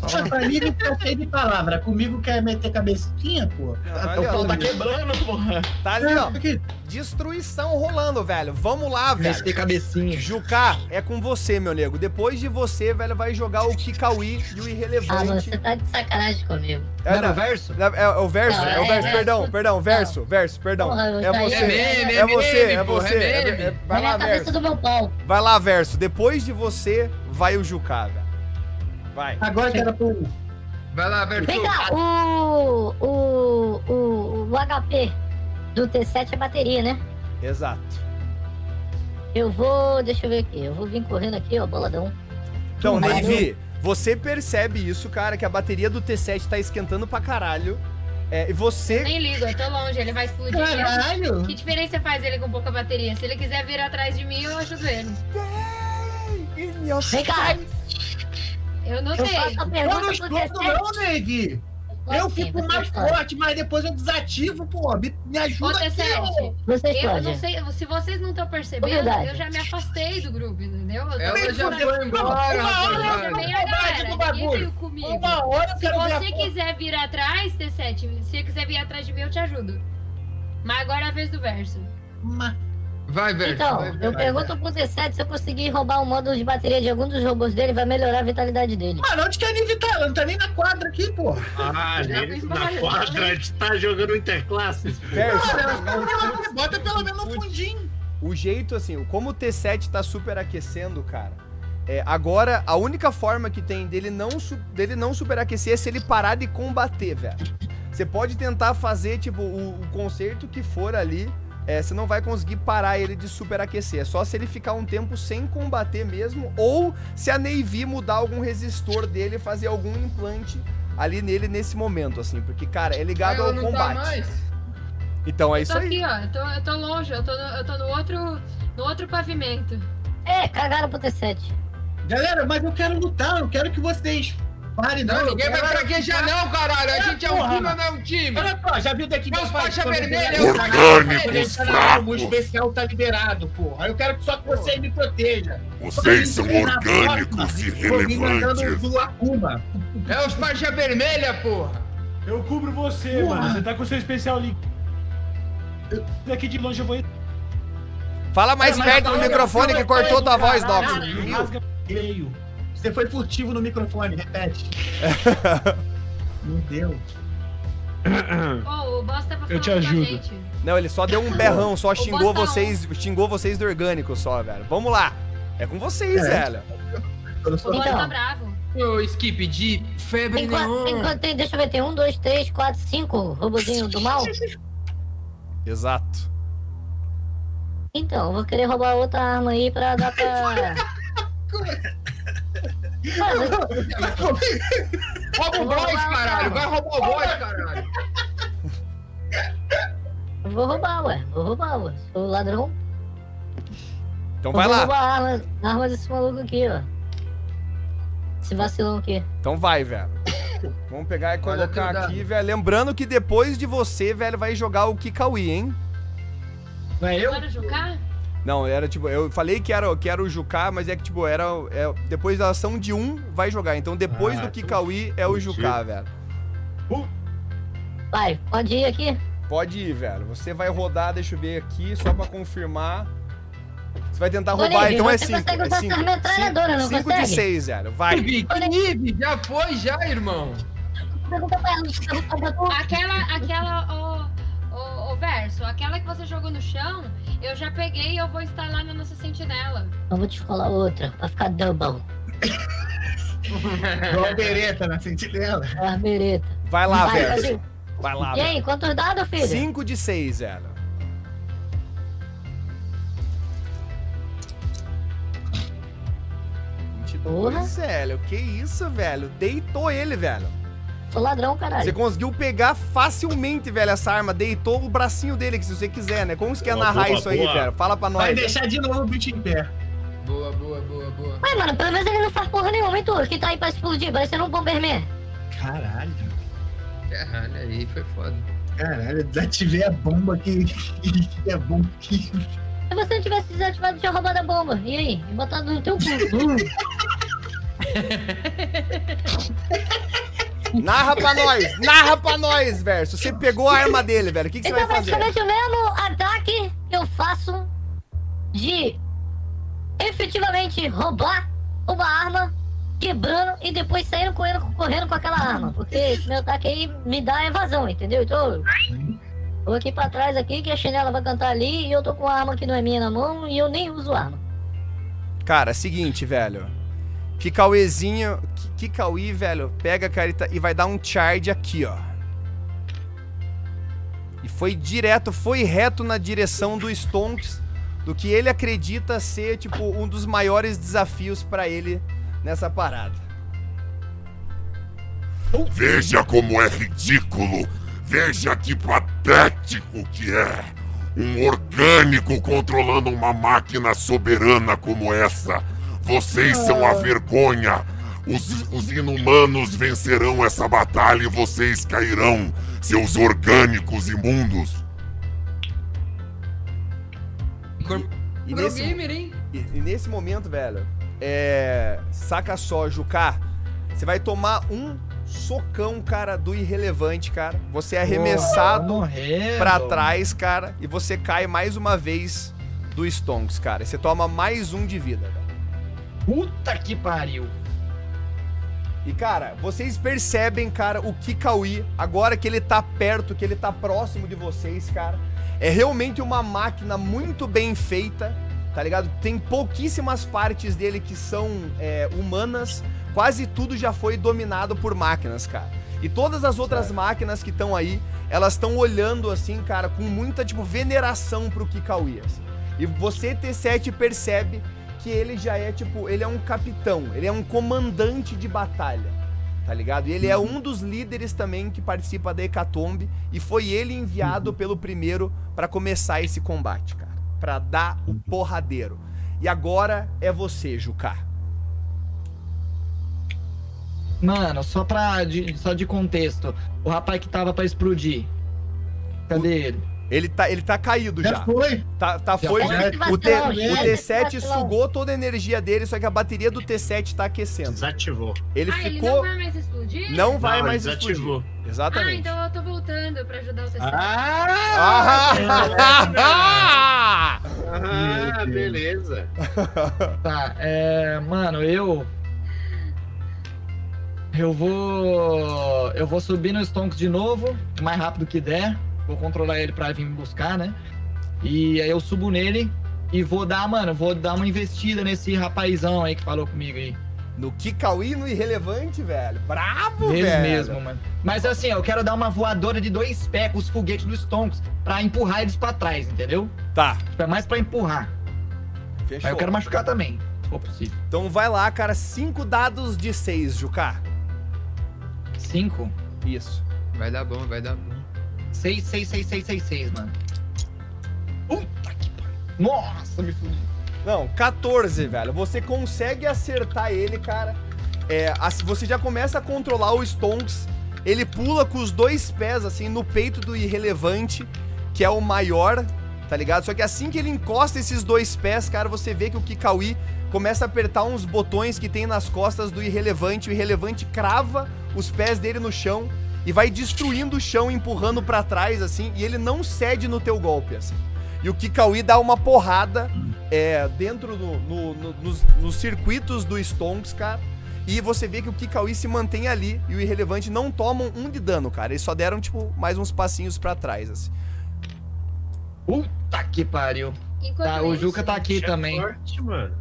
Só- Pra mim ele tá cheio de palavra. Comigo quer meter cabecinha, pô. Ali, O ó, pau tá quebrando, porra. tá ali, ó. Aqui. Destruição rolando, velho. Vamos lá, velho. Meter cabecinha. Juká, é com você, meu nego. Depois de você, velho, vai jogar o Kikawi e o Ah, irrelevante. você tá de sacanagem comigo. É, não, o verso? é, é o verso, Não, é o é verso, perdão, perdão, verso, verso, perdão. É você, É meme, é é você, meme, é porra, você. é é- é- Vai lá, a cabeça verso. do meu pau. Vai lá, verso. Depois de você, vai o Juká, velho. Vai. Agora que era pro. Vai lá, Vertu. Vem cá, o, o, o, o HP do T7 é bateria, né? Exato. Eu vou, deixa eu ver aqui, eu vou vir correndo aqui, ó, boladão. Então, Navy, você percebe isso, cara, que a bateria do T7 tá esquentando pra caralho. É, e você. Nem ligo, eu tô longe, ele vai explodir. Caralho! Que diferença faz ele com pouca bateria? Se ele quiser vir atrás de mim, eu ajudo ele. Vem cá, Eu não eu sei. Eu não T7. não, Neg! Eu Sim, fico mais explode. forte, mas depois eu desativo, pô. Me, me ajuda aqui, T7, ó. Você eu explode. não sei, se vocês não estão percebendo, Verdade. eu já me afastei do grupo, entendeu? Eu tô Ela já foi embora, Uma hora eu Também quero a galera, comigo. Uma hora eu Se você quiser vir atrás, T7, se você quiser vir atrás de mim, eu te ajudo. Mas agora é a vez do verso. Ma- Vai, Vertu. Então, vai, eu vai. pergunto pro T7 se eu conseguir roubar o módulo de bateria de algum dos robôs dele, vai melhorar a vitalidade dele. Mano, onde que a Nive tá? Ela não tá nem na quadra aqui, pô. Ah, Já nele fiz na quadra, a gente tá jogando interclasses. pô. Bota pelo menos no fundinho. O jeito, assim, como o T7 tá superaquecendo, cara. É, agora, a única forma que tem dele não, dele não superaquecer é se ele parar de combater, velho. Você pode tentar fazer, tipo, o, o conserto que for ali. É, você não vai conseguir parar ele de superaquecer. É só se ele ficar um tempo sem combater mesmo. Ou se a Navy mudar algum resistor dele e fazer algum implante ali nele nesse momento, assim. Porque, cara, é ligado ao combate. mais. então é Eu isso tô aí. aqui, ó. Eu tô, eu tô longe, eu tô, no, eu tô no outro. No outro pavimento. É, cagaram pro T7. Galera, mas eu quero lutar. Eu quero que vocês parem, Não, ninguém vai fraquejar, lutar. não, caralho. A É, gente é um time não é um time? Olha só, já viu daqui É os faixa vermelha, tem- Orgânicos O fracos. especial tá liberado, porra. Eu quero que só que vocês me protejam. Vocês são orgânicos mandando irrelevantes. do Akuma. É os faixa vermelha, porra. Eu cubro você, Porra. mano. Você tá com o seu especial ali. Daqui de longe eu vou. Fala mais perto do microfone que cortou tua voz. Dox. Caralho, rasga meio. Você foi furtivo no microfone, repete. Meu Deus. Ô, o boss tava falando Eu te ajudo. gente. Não, ele só deu um berrão, só xingou bosta vocês, xingou vocês do orgânico só, velho. Vamos lá. É com vocês, É. velho. Eu O sou boss tá bravo. Ô, Skip, de febre Tem quatro, tem deixa eu ver, tem um, dois, três, quatro, cinco robozinhos do mal. Exato. Então, eu vou querer roubar outra arma aí pra dar pra. Mano, Rouba o boss, caralho. Vai roubar o boss, caralho. eu vou roubar, ué. Vou roubar, ué. Sou ladrão. Então vai vou lá. roubar a arma, a arma desse maluco aqui, ó. Esse vacilão aqui. Então vai, velho. Vamos pegar e colocar aqui, velho. Lembrando que depois de você, velho, vai jogar o Kikawi, hein? Não é eu? Bora jogar? Não, era tipo, eu falei que era, que era o Juká, mas é que, tipo, era. é, depois da ação de um, vai jogar. Então depois Ah, do Kikawi é o. Juká, velho. Vai, pode ir aqui. Pode ir, velho. Você vai rodar, deixa eu ver aqui, só pra confirmar. Você vai tentar roubar, então é você 5. consegue É usar 5 essa metralhadora, não de consegue? 6, velho. Vai. Nive? Já foi, já, irmão. Aquela, aquela, ô, ô, verso, aquela que você jogou no chão, eu já peguei e eu vou instalar na nossa sentinela. Eu vou te falar outra, pra ficar double. igual a bereta na sentinela. Barbereta. Vai lá, Vai. Brasil. Vai lá, E aí, quantos dados, filho? 5 de 6, velho. Porra. velho. Que isso, velho? Deitou ele, velho. Sou ladrão, caralho. Você conseguiu pegar facilmente, velho, essa arma. Deitou o bracinho dele, que se você quiser, né? Como você quer Boa, narrar boa, isso aí, boa. velho? Fala pra nós. Vai deixar de novo o bicho em pé. Boa, boa, boa, boa. Ué, mano, pelo menos ele não faz porra nenhuma, hein, tu? Que tá aí pra explodir, parecendo um Bomberman. Caralho. Caralho, aí foi foda. Caralho, desativei a bomba que, que é bom que. Se você não tivesse desativado, tinha roubado a bomba. E aí? E botado no teu cu. Narra pra nós, narra pra nós, Verso. Você pegou a arma dele, velho. O que, que você Então, vai fazer? praticamente o mesmo ataque que eu faço de efetivamente roubar uma arma, quebrando e depois saindo correndo, correndo com aquela arma. Porque esse meu ataque aí me dá evasão, entendeu? Então, vou aqui pra trás aqui que a chinela vai cantar ali e eu tô com a arma que não é minha na mão e eu nem uso arma. Cara, seguinte, velho. Kikauezinho, Ki- Kikauí, velho, pega, e tá- e vai dar um charge aqui, ó. E foi direto, foi reto na direção do Stonks, do que ele acredita ser, tipo, um dos maiores desafios pra ele nessa parada. Veja como é ridículo. Veja que patético que é. Um orgânico controlando uma máquina soberana como essa. Vocês são a vergonha. Os, os inumanos vencerão essa batalha e vocês cairão, seus orgânicos imundos. E Pro nesse, gamer, hein? e, e nesse momento, velho, é. Saca só, Juká. Você vai tomar um socão, cara, do irrelevante, cara. Você é arremessado pra trás, cara, e você cai mais uma vez do Stonks, cara. E você toma mais um de vida, velho. Puta que pariu. E, cara, vocês percebem, cara, o Kikauí, agora que ele tá perto, que ele tá próximo de vocês, cara. É realmente uma máquina muito bem feita, tá ligado? Tem pouquíssimas partes dele que são é, humanas. Quase tudo já foi dominado por máquinas, cara. E todas as outras máquinas que estão aí, elas estão olhando, assim, cara, com muita, tipo, veneração pro Kikauí, assim. E você, T7, percebe que ele já é, tipo, ele é um capitão, ele é um comandante de batalha, tá ligado? E ele é um dos líderes também que participa da Hecatombe e foi ele enviado pelo primeiro pra começar esse combate, cara. Pra dar o porradeiro. E agora é você, Juká. Mano, só pra. De, só de contexto. O rapaz que tava pra explodir. Cadê ele? Ele tá, ele tá caído já. Já foi. Tá, tá Já foi. foi. O, T, o gente, T7 vacilão. sugou toda a energia dele, só que a bateria do T7 tá aquecendo. Desativou. Ele ah, ele ficou. não vai mais explodir? Não vai Não, mais ele explodir. desativou. Ah, Exatamente. então eu tô voltando pra ajudar o TC. Ah! Ah, beleza. Tá, é. Mano, eu. Eu vou. Eu vou subir no Stonks de novo, o mais rápido que der. Vou controlar ele pra vir me buscar, né? E aí eu subo nele e vou dar, mano, vou dar uma investida nesse rapazão aí que falou comigo aí. No Kikauí, no irrelevante, velho. Bravo, Ele velho. mesmo, mano. Mas assim, eu quero dar uma voadora de dois pés com os foguetes do Stonks pra empurrar eles pra trás, entendeu? Tá, Tipo, é mais pra empurrar. fechou. Mas eu quero machucar também, se for possível. Então vai lá, cara. Cinco dados de seis, Juká. Cinco? Isso. Vai dar bom, vai dar bom. Seis, seis, seis, seis, seis, seis, mano. Puta que pariu. Nossa, me fudi. Não, 14, velho. Você consegue acertar ele, cara. É, você já começa a controlar o Stonks. Ele pula com os dois pés, assim, no peito do irrelevante, que é o maior, tá ligado? Só que assim que ele encosta esses dois pés, cara, você vê que o Kikaui começa a apertar uns botões que tem nas costas do irrelevante. O irrelevante crava os pés dele no chão e vai destruindo o chão, empurrando pra trás, assim, e ele não cede no teu golpe, assim. E o Kikaui dá uma porrada é, dentro do- no- no- nos, nos circuitos do Stonks, cara. E você vê que o Kikaui se mantém ali e o Irrelevante não tomam um de dano, cara. Eles só deram, tipo, mais uns passinhos pra trás, assim. Puta que pariu. Tá, o Juca tá aqui É também. forte, mano.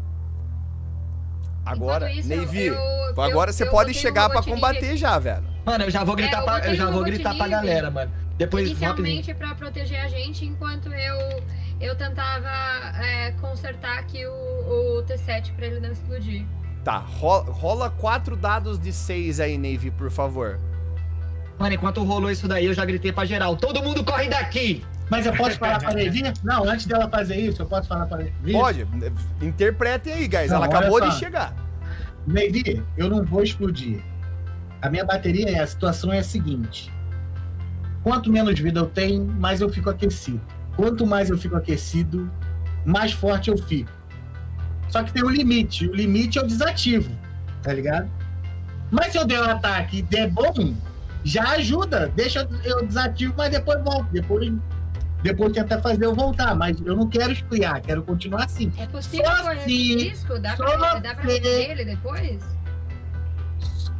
Agora, isso, Navy, eu- agora eu- você eu pode chegar pra Robotnik combater já, velho. Mano, eu já vou gritar, É, eu pra, botei eu já vou gritar pra galera, mano. Depois, rapidinho. Inicialmente pra proteger a gente, enquanto eu, eu tentava é, consertar aqui o, o T7 pra ele não explodir. Tá, ro- rola quatro dados de seis aí, Navy, por favor. Mano, enquanto rolou isso daí, eu já gritei pra geral. Todo mundo corre daqui! Mas eu posso falar pra Levi? Não, antes dela fazer isso, eu posso falar pra Levi? Pode, interpretem aí, guys. Não, Ela acabou só. de chegar. Levi, eu não vou explodir. A minha bateria, a situação é a seguinte. Quanto menos vida eu tenho, mais eu fico aquecido. Quanto mais eu fico aquecido, mais forte eu fico. Só que tem um limite. O limite eu desativo. tá ligado? Mas se eu der um ataque e der bom, já ajuda. Deixa eu, desativo, mas depois volto. Depois, depois tenta fazer eu voltar. Mas eu não quero esfriar, quero continuar assim. É possível Só correr se- risco? Dá pra, dá pra ele depois?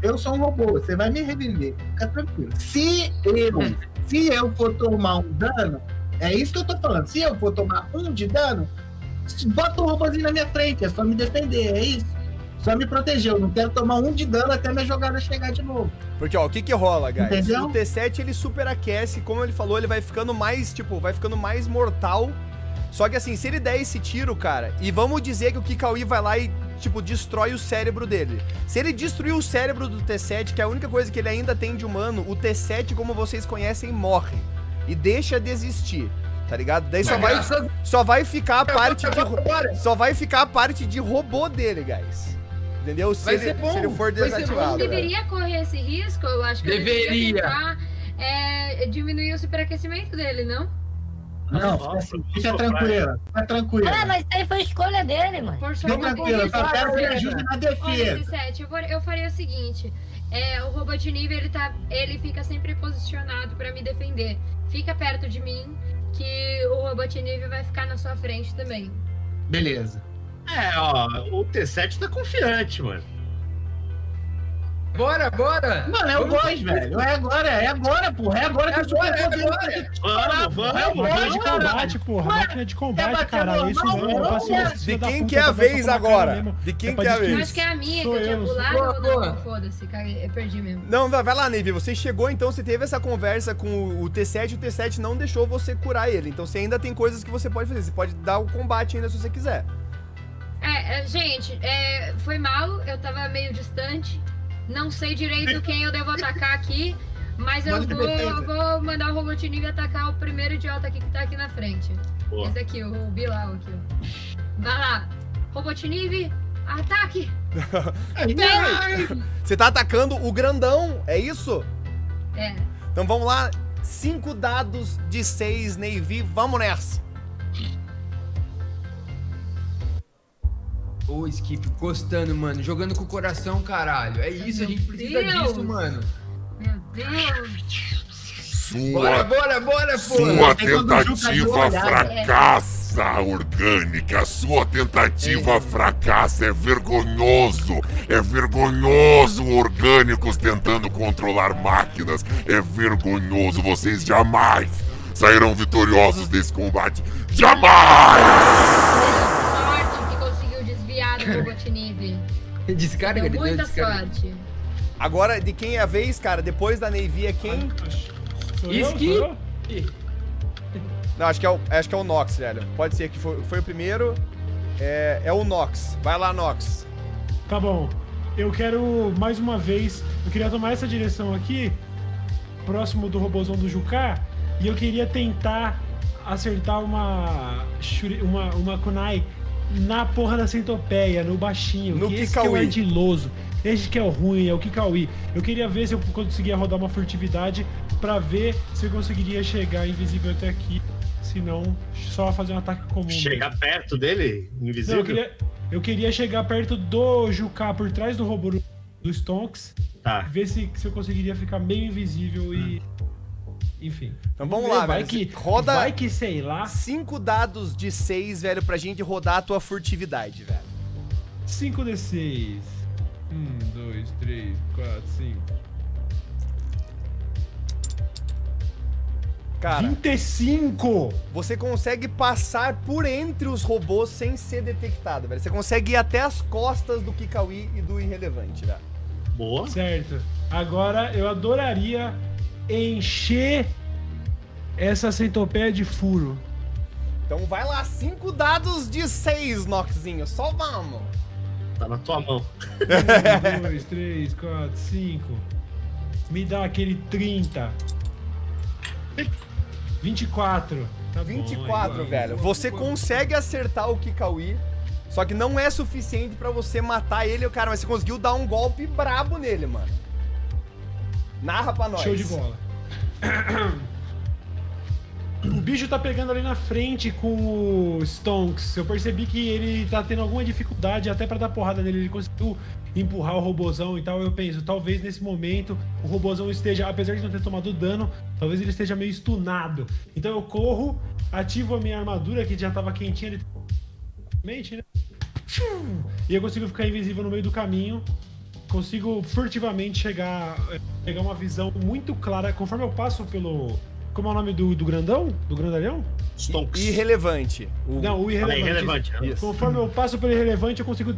Eu sou um robô, você vai me reviver. Fica tranquilo. Se eu, se eu for tomar um dano, é isso que eu tô falando. Se eu for tomar um de dano, bota um robôzinho na minha frente, é só me defender, é isso. Só me proteger. Eu não quero tomar um de dano até minha jogada chegar de novo. Porque, ó, o que que rola, guys? Entendeu? O T7, ele superaquece, como ele falou, ele vai ficando mais, tipo, vai ficando mais mortal. Só que assim, se ele der esse tiro, cara, e vamos dizer que o Kikaui vai lá e, tipo, destrói o cérebro dele. Se ele destruir o cérebro do T7, que é a única coisa que ele ainda tem de humano, o T7, como vocês conhecem, morre. E deixa de existir. Tá ligado? Daí só vai, só vai ficar a parte de. Só vai ficar a parte de robô dele, guys. Entendeu? Se, Vai ele, bom, se ele for bom. desativado. Não deveria correr esse risco? Eu acho que ele Deveria. tentar é, diminuir o superaquecimento dele, não? Não, fica, assim, fica tranquila. Fica tranquila. Ah, mas isso aí foi escolha dele, mano. Por Fica tranquila, só quero que me ajude na Olha, defesa. 17, eu, vou- eu faria o seguinte: é, o robô de nível ele, tá, ele fica sempre posicionado pra me defender. Fica perto de mim, que o robô de nível vai ficar na sua frente também. Beleza. É, ó, o T7 tá confiante, mano. Bora, bora! Mano, é o boss, velho. É agora, é agora, porra. É agora que É super agora, é poder agora. Vamos, vamos. É o vamos. Máquina de combate, porra. Ué, Máquina de combate. É isso mesmo. não, cara. esse De quem puta, que é a vez cara agora? mesmo. De quem É que é a Eu vez? acho que é a minha que eu tinha eu, pulado? Foda-se, eu perdi mesmo. Não, vai, vai lá, Navy. Você chegou, então, você teve essa conversa com o- o T7 e o T7 não deixou você curar ele. Então você ainda tem coisas que você pode fazer. Você pode dar o combate ainda se você quiser. É, é, gente, é, foi mal, eu tava meio distante. Não sei direito quem eu devo atacar aqui, mas eu vou, eu vou mandar o Robotnik atacar o primeiro idiota aqui que tá aqui na frente. Boa. Esse aqui, o Bilal aqui, ó. Vai lá. Robotnik, ataque! Você tá atacando o grandão, é isso? É. Então vamos lá. Cinco dados de seis, Navy. Vamos nessa. Ô, Skip, gostando, mano. Jogando com o coração, caralho. É isso, a gente precisa Deus. disso, mano. Meu Deus! Bora, Sua, bora, bora, pô. sua deu tentativa olhada. fracassa, orgânica. Sua tentativa fracassa. É vergonhoso. É vergonhoso, orgânicos tentando controlar máquinas. É vergonhoso. Vocês jamais sairão vitoriosos desse combate. Jamais! Robotnik. Descarga, Deu ele deu muita descarga. sorte. Agora, de quem é a vez, cara? Depois da Navy é quem? Eu? Não, acho que é o, acho que é o Nox, velho. Pode ser que foi, foi o primeiro. É, é o Nox. Vai lá, Nox. Tá bom. Eu quero, mais uma vez, eu queria tomar essa direção aqui, próximo do robôzão do Juká, e eu queria tentar acertar uma, uma, uma kunai na porra da centopeia, no baixinho. No que esse que é o ardiloso. Esse que é o ruim, é o Kikaui. Eu queria ver se eu conseguia rodar uma furtividade pra ver se eu conseguiria chegar invisível até aqui. Se não, só fazer um ataque comum. Chegar mesmo. perto dele, Não, invisível. eu queria, eu queria chegar perto do Juká, por trás do robô do- Stonks, Tá. ver se, se eu conseguiria ficar meio invisível e. Enfim. Então vamos lá, vai velho. que Roda- Vai que sei lá. Cinco dados de seis, velho, pra gente rodar a tua furtividade, velho. 5d6. 1, 2, 3, 4, 5. Cara, 25! você consegue passar por entre os robôs sem ser detectado, velho. Você consegue ir até as costas do Kikaui e do Irrelevante, velho. Boa. Certo. Agora eu adoraria encher essa centopeia de furo. Então vai lá, cinco dados de seis, Noxinho. Só vamos. Tá na tua mão. 1, 2, 3, 4, 5. Me dá aquele 30. 24. Tá bom, 24, igual, velho. Você consegue acertar o Kikaui, só que não é suficiente pra você matar ele, cara, mas você conseguiu dar um golpe brabo nele, mano. Narra pra nós. Show de bola. O bicho tá pegando ali na frente com o Stonks. Eu percebi que ele tá tendo alguma dificuldade até pra dar porrada nele. Ele conseguiu empurrar o robozão e tal. Eu penso, talvez nesse momento o robozão esteja, apesar de não ter tomado dano, talvez ele esteja meio stunado. Então eu corro, ativo a minha armadura que já tava quentinha. Mente, né? E eu consigo ficar invisível no meio do caminho. Consigo furtivamente chegar, eh, pegar uma visão muito clara conforme eu passo pelo. Como é o nome do, do grandão? Do grandalhão? Stonks. Irrelevante. O- Não, o irrelevante. Ah, irrelevante, né? Isso. Conforme eu passo pelo irrelevante, eu consigo.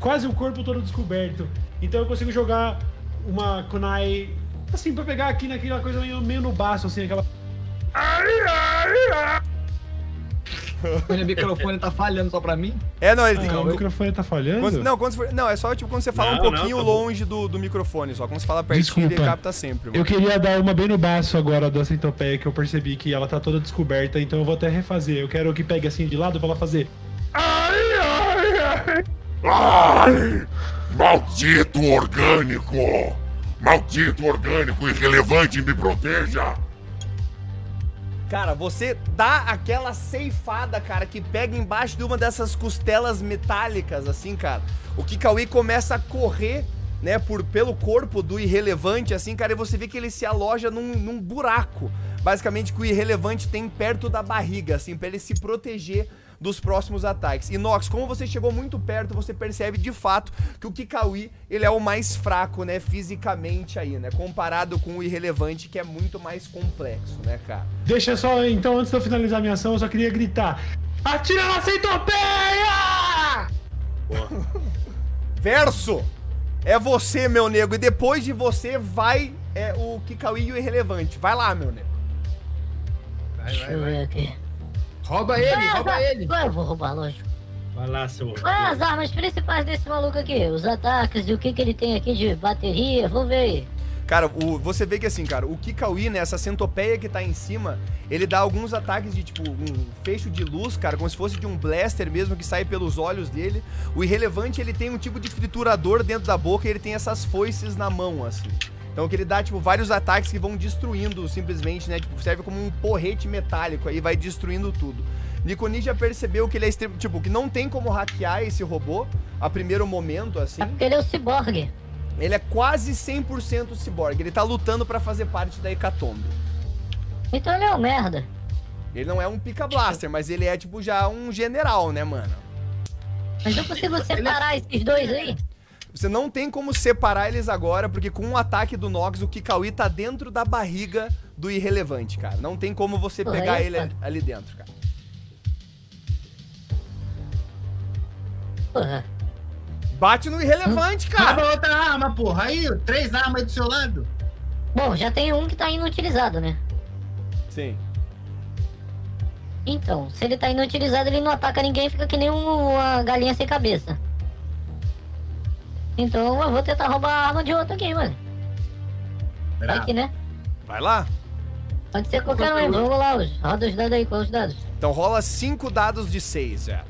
Quase o corpo todo descoberto. Então eu consigo jogar uma kunai. Assim, pra pegar aqui naquela coisa meio, meio no baço, assim, aquela. O microfone tá falhando só pra mim. É, não, ele tem Ah, o microfone tá falhando? Quando- não, quando for- não, é só tipo quando você fala Não, um não, pouquinho tá bom. longe do, do microfone, só. Quando você fala pertinho, ele Desculpa. capta sempre. Eu mano. queria dar uma bem no baço agora da centopeia, que eu percebi que ela tá toda descoberta, então eu vou até refazer. Eu quero que pegue assim de lado pra ela fazer. Ai! Maldito orgânico! Maldito orgânico irrelevante, me proteja! Cara, você dá aquela ceifada, cara, que pega embaixo de uma dessas costelas metálicas, assim, cara. O Kikawi começa a correr, né, por, pelo corpo do irrelevante, assim, cara, e você vê que ele se aloja num, num buraco, basicamente, que o irrelevante tem perto da barriga, assim, pra ele se proteger dos próximos ataques. E Nox, como você chegou muito perto, você percebe de fato que o Kikawi, ele é o mais fraco, né, fisicamente aí, né, comparado com o irrelevante, que é muito mais complexo, né, cara. Deixa só, então, antes de eu finalizar minha ação, eu só queria gritar: Atira na centopeia! Verso! É você, meu nego. E depois de você vai é, o Kikawi e o Irrelevante. Vai lá, meu nego. Vai, Deixa vai, eu vai. ver aqui. Rouba ele, rouba ele. Agora eu vou roubar, lógico. Vai lá, seu. Quais as armas principais desse maluco aqui? Os ataques e o que, que ele tem aqui de bateria? Vou ver aí. Cara, o- você vê que assim, cara, o Kikawi, né, essa centopeia que tá em cima, ele dá alguns ataques de, tipo, um fecho de luz, cara, como se fosse de um blaster mesmo que sai pelos olhos dele. O Irrelevante, ele tem um tipo de triturador dentro da boca e ele tem essas foices na mão, assim. Então que ele dá, tipo, vários ataques que vão destruindo simplesmente, né? Tipo, serve como um porrete metálico aí, vai destruindo tudo. Nikoni já percebeu que ele é extremo, tipo, que não tem como hackear esse robô a primeiro momento, assim. É porque ele é o ciborgue. Ele é quase 100% ciborgue. Ele tá lutando pra fazer parte da Hecatombe. Então ele é um merda. Ele não é um pica blaster, mas ele é tipo já um general, né, mano? Mas eu consigo separar esses dois aí? Você não tem como separar eles agora, porque com o ataque do Nox, o Kikawi tá dentro da barriga do irrelevante, cara. Não tem como você Porra, pegar aí, ele ali- ali dentro, cara. Porra. Bate no irrelevante, cara. Rouba outra arma, porra. Aí, três armas aí do seu lado. Bom, já tem um que tá inutilizado, né? Sim. Então, se ele tá inutilizado, ele não ataca ninguém, fica que nem um- uma galinha sem cabeça. Então eu vou tentar roubar a arma de outro aqui, mano. Vai que, né? Vai lá. Pode ser qualquer um, vamos lá, os. Roda os dados aí, qual os dados? Então rola cinco dados de seis, velho.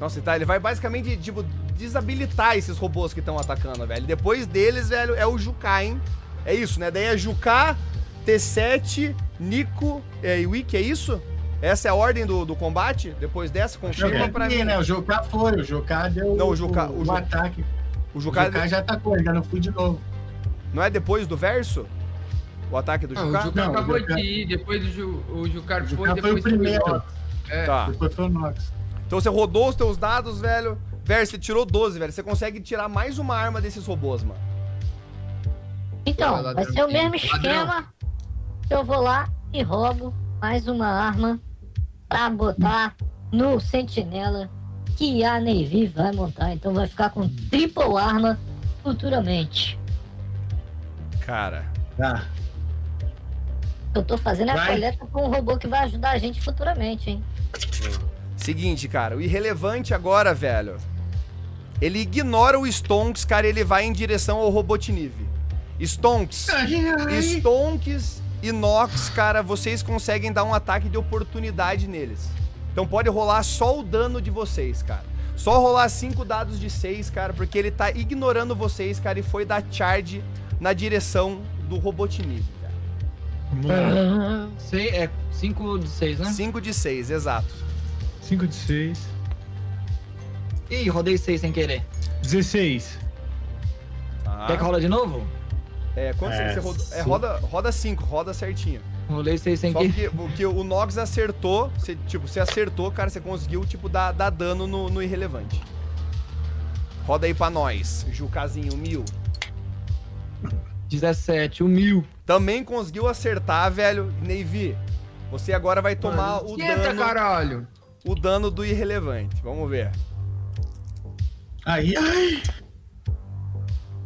Nossa, tá, ele vai basicamente, tipo, desabilitar esses robôs que estão atacando, velho. Depois deles, velho, é o Juká, hein? É isso, né? Daí é Juká, T7, Nico é, e Wiki, é isso? Essa é a ordem do, do combate? Depois dessa, confirma Jogar pra aqui, mim. né? O Juká foi, o Juká deu Não, o Juká- o o, Ju- ataque. O O Juká Juká já atacou, ainda não fui de novo. não é depois do verso? O ataque do Não, Juká? o Jucar Não, o acabou Jucar- de ir, depois do Ju, o Jucar O foi, Juká foi depois o primeiro. Nox. É. Tá. Depois foi o Nox. Então você rodou os teus dados, velho. Verso, você tirou 12, velho. Você consegue tirar mais uma arma desses robôs, mano. Então, Porra, vai ser o mesmo ladrão. esquema. Eu vou lá e roubo mais uma arma pra botar no sentinela que a Navy vai montar. Então vai ficar com triple arma futuramente. Cara. Tá. Eu tô fazendo a Vai. coleta com um robô que vai ajudar a gente futuramente, hein? Seguinte, cara, o irrelevante agora, velho. Ele ignora o Stonks, cara, e ele vai em direção ao Robotniv. Stonks, Stonks e Nox, cara, vocês conseguem dar um ataque de oportunidade neles. Então pode rolar só o dano de vocês, cara. Só rolar cinco dados de 6, cara, porque ele tá ignorando vocês, cara, e foi dar charge na direção do. Vamos lá. Sei, é 5 de 6, né? 5 de 6, exato. 5 de 6. Ih, rodei 6 sem querer. 16. Tá. Quer que rola de novo? É, quanto É, você rodou? É, roda, roda 5, roda certinho. Rolei 6 sem Só que o que o Nox acertou, você, tipo, você acertou, cara, você conseguiu, tipo, dar, dar dano no, no irrelevante. Roda aí pra nós, Jucazinho, mil. 17, o mil. Também conseguiu acertar, velho. Navy, você agora vai tomar o Esquenta, dano, caralho. o dano do irrelevante. Vamos ver. Aí, ai.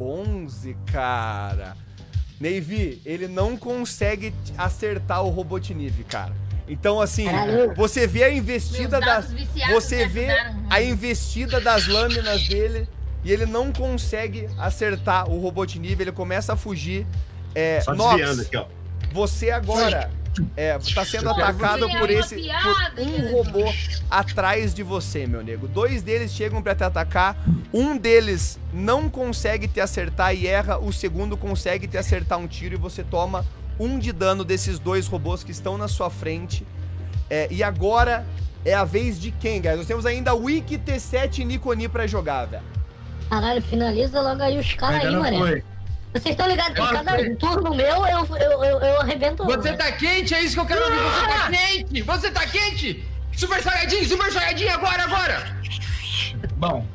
11, cara. Navy, ele não consegue acertar o Robotnik, cara. Então, assim, Caralho. você vê a investida das. Você vê a investida das lâminas dele e ele não consegue acertar o Robotnik, ele começa a fugir. É, Só Nox, aqui, ó. você agora é, tá sendo Pô, atacado por esse piada, por um robô atrás de você, meu nego. Dois deles chegam pra te atacar, um deles não consegue te acertar e erra, o segundo consegue te acertar um tiro e você toma um de dano desses dois robôs que estão na sua frente. É, e agora é a vez de quem, guys? Nós temos ainda Wiki T7 e Nikoni pra jogar, velho. Caralho, finaliza logo aí os caras aí, mané. foi. Vocês estão ligados que cada foi. turno meu eu, eu, eu, eu arrebento. Você tá quente? É isso que eu quero ouvir. Você tá quente? Você tá quente? Super Saiyajin, Super Saiyajin, agora, agora! Bom.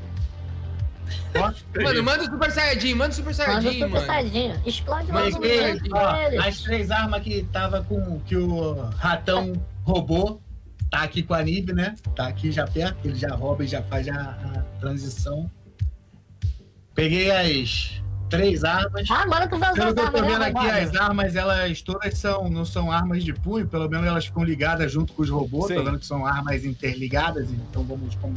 Mano, manda o Super Saiyajin, manda o Super Manda Saiyajin, super saiyajin. Explode logo ó, deles. as três armas que tava com que o ratão roubou, tá aqui com a Nib, né? Tá aqui já perto, ele já rouba e já faz a, a transição. Peguei as três armas. Ah, agora tu vai usar Pelo que eu tô armas, vendo né, aqui, as armas, elas todas são, não são armas de punho, pelo menos elas ficam ligadas junto com os robôs. Sim. Tô vendo que são armas interligadas, então vamos como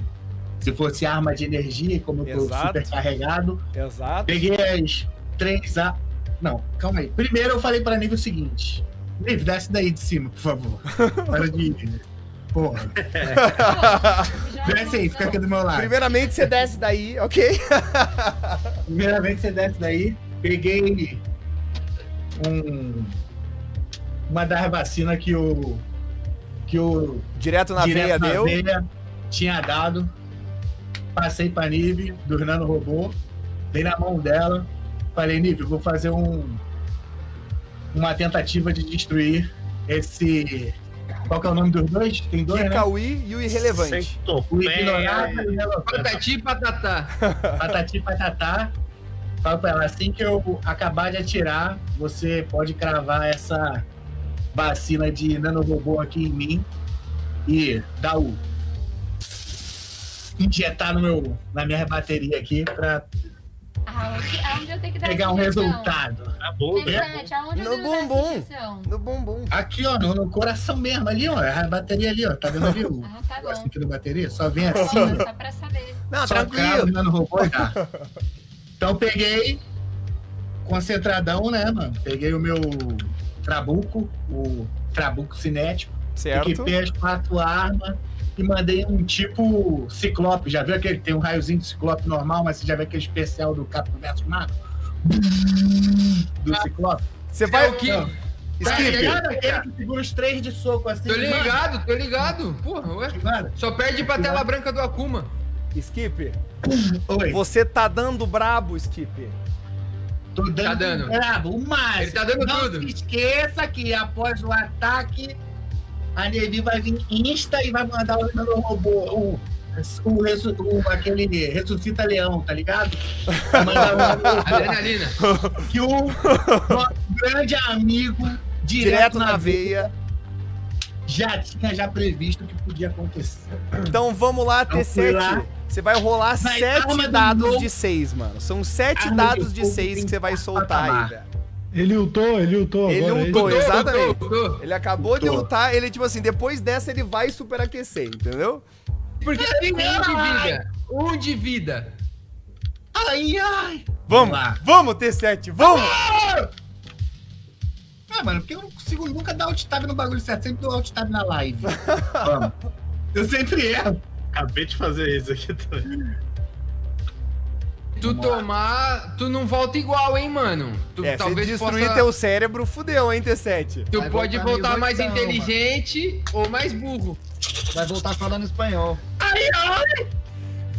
se fosse arma de energia, como eu tô Exato. super carregado. Exato. Peguei as três a. Não, calma aí. Primeiro eu falei pra Nive o seguinte: Nive, desce daí de cima, por favor. Para de. Porra, desce aí, fica aqui do meu lado. Primeiramente você desce daí, ok? Primeiramente você desce daí. Peguei um. Uma das vacinas que o. Que o. Direto na veia direto na deu. veia tinha dado. Passei pra Nive, do Nano Robô. Dei na mão dela. Falei, Nive, vou fazer um. Uma tentativa de destruir esse. Qual que é o nome dos dois? Tem dois, né? Kikaui e o irrelevante. O ignorado e o. Patati e patatá. Patati patatá. Fala pra ela, assim que eu acabar de atirar, você pode cravar essa vacina de nanorobô aqui em mim e dar o. injetar no meu, na minha bateria aqui pra Aonde, aonde eu tenho que dar pegar um resultado. Tá né? Interessante, aonde No eu bumbum. No bumbum. Aqui, ó, no, no coração mesmo, ali, ó, a bateria ali, ó, tá vendo ali o Ah, tá bom. aqui da bateria? Só vem assim, ó. Só pra saber. Não, Só tranquilo. né, no robô já. Então peguei, concentradão, né, mano? Peguei o meu trabuco, o trabuco cinético, Certo. equipei as quatro armas e mandei um tipo ciclope. Já viu aquele tem um raiozinho de ciclope normal, mas você já viu aquele especial do Capitão versus Marvel? Do ciclope. Você vai. É o que? Não. Tá Skip. ligado? Aquele que segura os três de soco assim. Tô mano? ligado, tô ligado. Porra, ué. Mano, Só perde pra tela branca do Akuma. Skip. Oi, Você tá dando brabo, Skip. tô dando, Tá dando. brabo, o máximo. Ele tá dando Não tudo. se esqueça que após o ataque, a Nevi vai vir insta e vai mandar o meu robô, o, o, o- aquele ressuscita leão, tá ligado? Adrenalina. que o nosso grande amigo direto, Direto na, na veia já tinha já previsto que podia acontecer. Então vamos lá, Então fui lá. T7. Você vai rolar Vai, sete dados de seis, mano. São sete dados de seis que você vai soltar aí, velho. Ele ultou, ele ultou Ele agora. ultou, isso? exatamente. Ele acabou de Tô. lutar, ele, tipo assim, depois dessa ele vai superaquecer, entendeu? Porque tem um de vida. Um de vida. Ai, ai! Vamos, lá. vamos, T7, vamos! Ah, mano, porque eu não consigo nunca dar alt tab no bagulho certo, sempre dou alt tab na live. Vamos. Eu sempre erro. Acabei de fazer isso aqui também. Tu Vamos lá. tomar, tu não volta igual, hein, mano. Tu É, se talvez destruir possa... teu cérebro, fudeu, hein, T7? Tu Vai pode voltar voltar mais inteligente ou mais burro. Vai voltar falando espanhol. Ai, ai!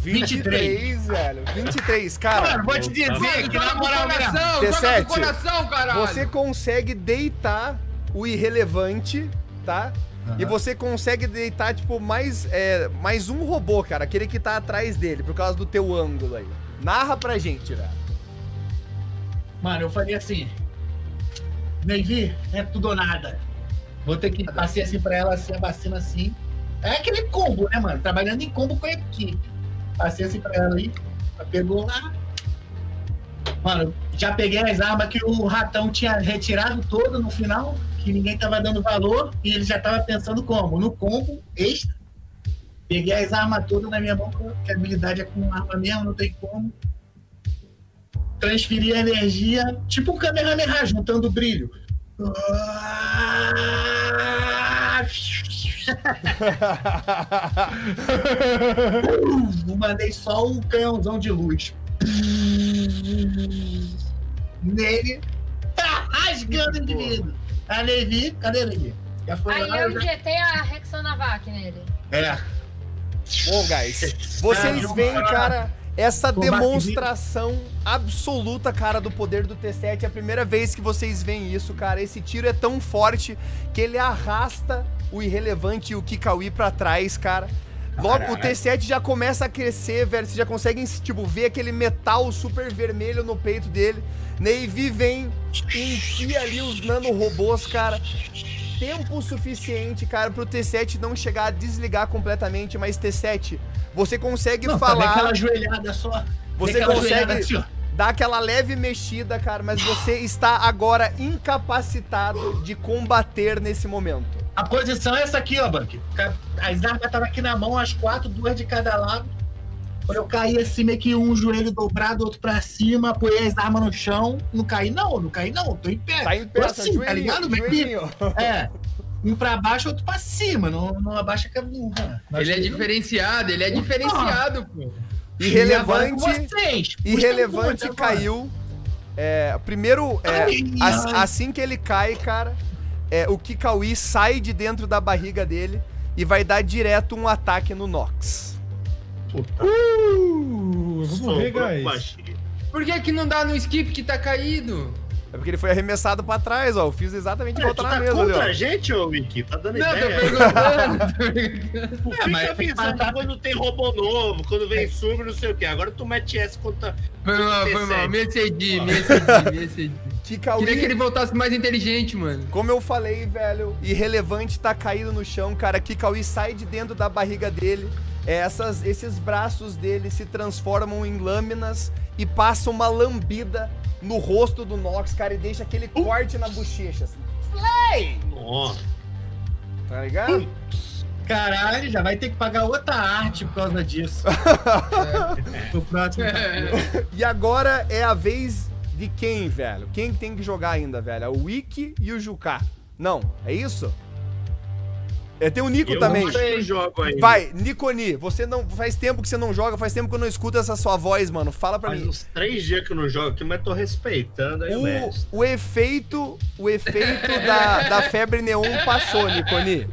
23, velho. 23, cara. Mano, vou te dizer Mano, que na moral coração, T7, joga com o coração, caralho. Você consegue deitar o irrelevante, tá? E você consegue deitar, tipo, mais, é, mais um robô, cara. Aquele que tá atrás dele, por causa do teu ângulo aí. Narra pra gente, velho. Mano, eu falei assim. Navy, é tudo ou nada. Vou ter que passei assim pra ela, assim, a vacina assim. É aquele combo, né, mano? Trabalhando em combo com a equipe. Passei assim pra ela aí. Pegou lá. Mano, já peguei as armas que o ratão tinha retirado todo no final, que ninguém tava dando valor, e ele já tava pensando como? No combo extra. Peguei as armas todas na minha mão, que a habilidade é com arma mesmo, não tem como. Transferir a energia, tipo um Kamehameha, juntando brilho. Mandei só um canhãozão de luz. Nele, rasgando o indivíduo. A Levi, cadê a Levi? Já foi Aí eu já- injetei a Rexonavac nele. É. Bom, guys, vocês veem, cara, essa demonstração absoluta, cara, do poder do T7. É a primeira vez que vocês veem isso, cara. Esse tiro é tão forte que ele arrasta o irrelevante e o Kikawi pra trás, cara. Logo, o T7 já começa a crescer, velho. Você já consegue, tipo, ver aquele metal super vermelho no peito dele. Navy vem, enfia ali os nanorobôs, cara. Tempo suficiente, cara, pro T7 não chegar a desligar completamente, mas T7, você consegue Não, tá falar. aquela joelhada só. Você consegue assim, dar aquela leve mexida, cara, mas você está agora incapacitado de combater nesse momento. A posição é essa aqui, ó, Bank. As armas estavam aqui na mão, as quatro, duas de cada lado. Quando eu caí assim, meio que um joelho dobrado, outro pra cima, apoiei as armas no chão. Não caí, não, não caí, não. Tô em pé. Tá em pé, Tô tá assim, tá ligado? Meio que- joelhinho. É. Um pra baixo, outro pra cima. Não, não abaixa a cabeça. Ele é diferenciado, ele é diferenciado, pô. Irrelevante, vocês. irrelevante caiu. É, primeiro, é, Ai, ai. assim que ele cai, cara, é, o Kikawi sai de dentro da barriga dele e vai dar direto um ataque no Nox. Uh, morrer, Sobrou guys. Por que que não dá no skip que tá caído? É porque ele foi arremessado pra trás, ó. Eu fiz exatamente É, igual tu tá tá na mesa ali, contra ó. a gente, ô Wiki? Tá dando Não, tô ideia? perguntando. tô perguntando. Tu fica mas- avisando quando tem robô novo, quando vem sub, não sei o quê. Agora tu mete essa contra. Foi mal, foi mal. T7. Me excedi, me excedi, me excedi. Queria que ele voltasse mais inteligente, mano. como eu falei, velho, irrelevante tá caído no chão, cara. Kikawi sai de dentro da barriga dele. É, Essas, esses braços dele se transformam em lâminas e passam uma lambida no rosto do Nox, cara, e deixa aquele corte na bochecha. Assim. Slay! Ó, Tá ligado? Caralho, já vai ter que pagar outra arte por causa disso. O próximo. E agora é a vez de quem, velho? Quem tem que jogar ainda, velho? É o Wiki e o Juká. Não, é isso? É, tem o Nico eu também. não sei jogo ainda. Vai, Niconi, você não. Faz tempo que você não joga, faz tempo que eu não escuto essa sua voz, mano. Fala pra Faz mim. uns três dias que eu não jogo aqui, mas tô respeitando aí o O, mestre. o efeito. O efeito da, da febre neon passou, Niconi.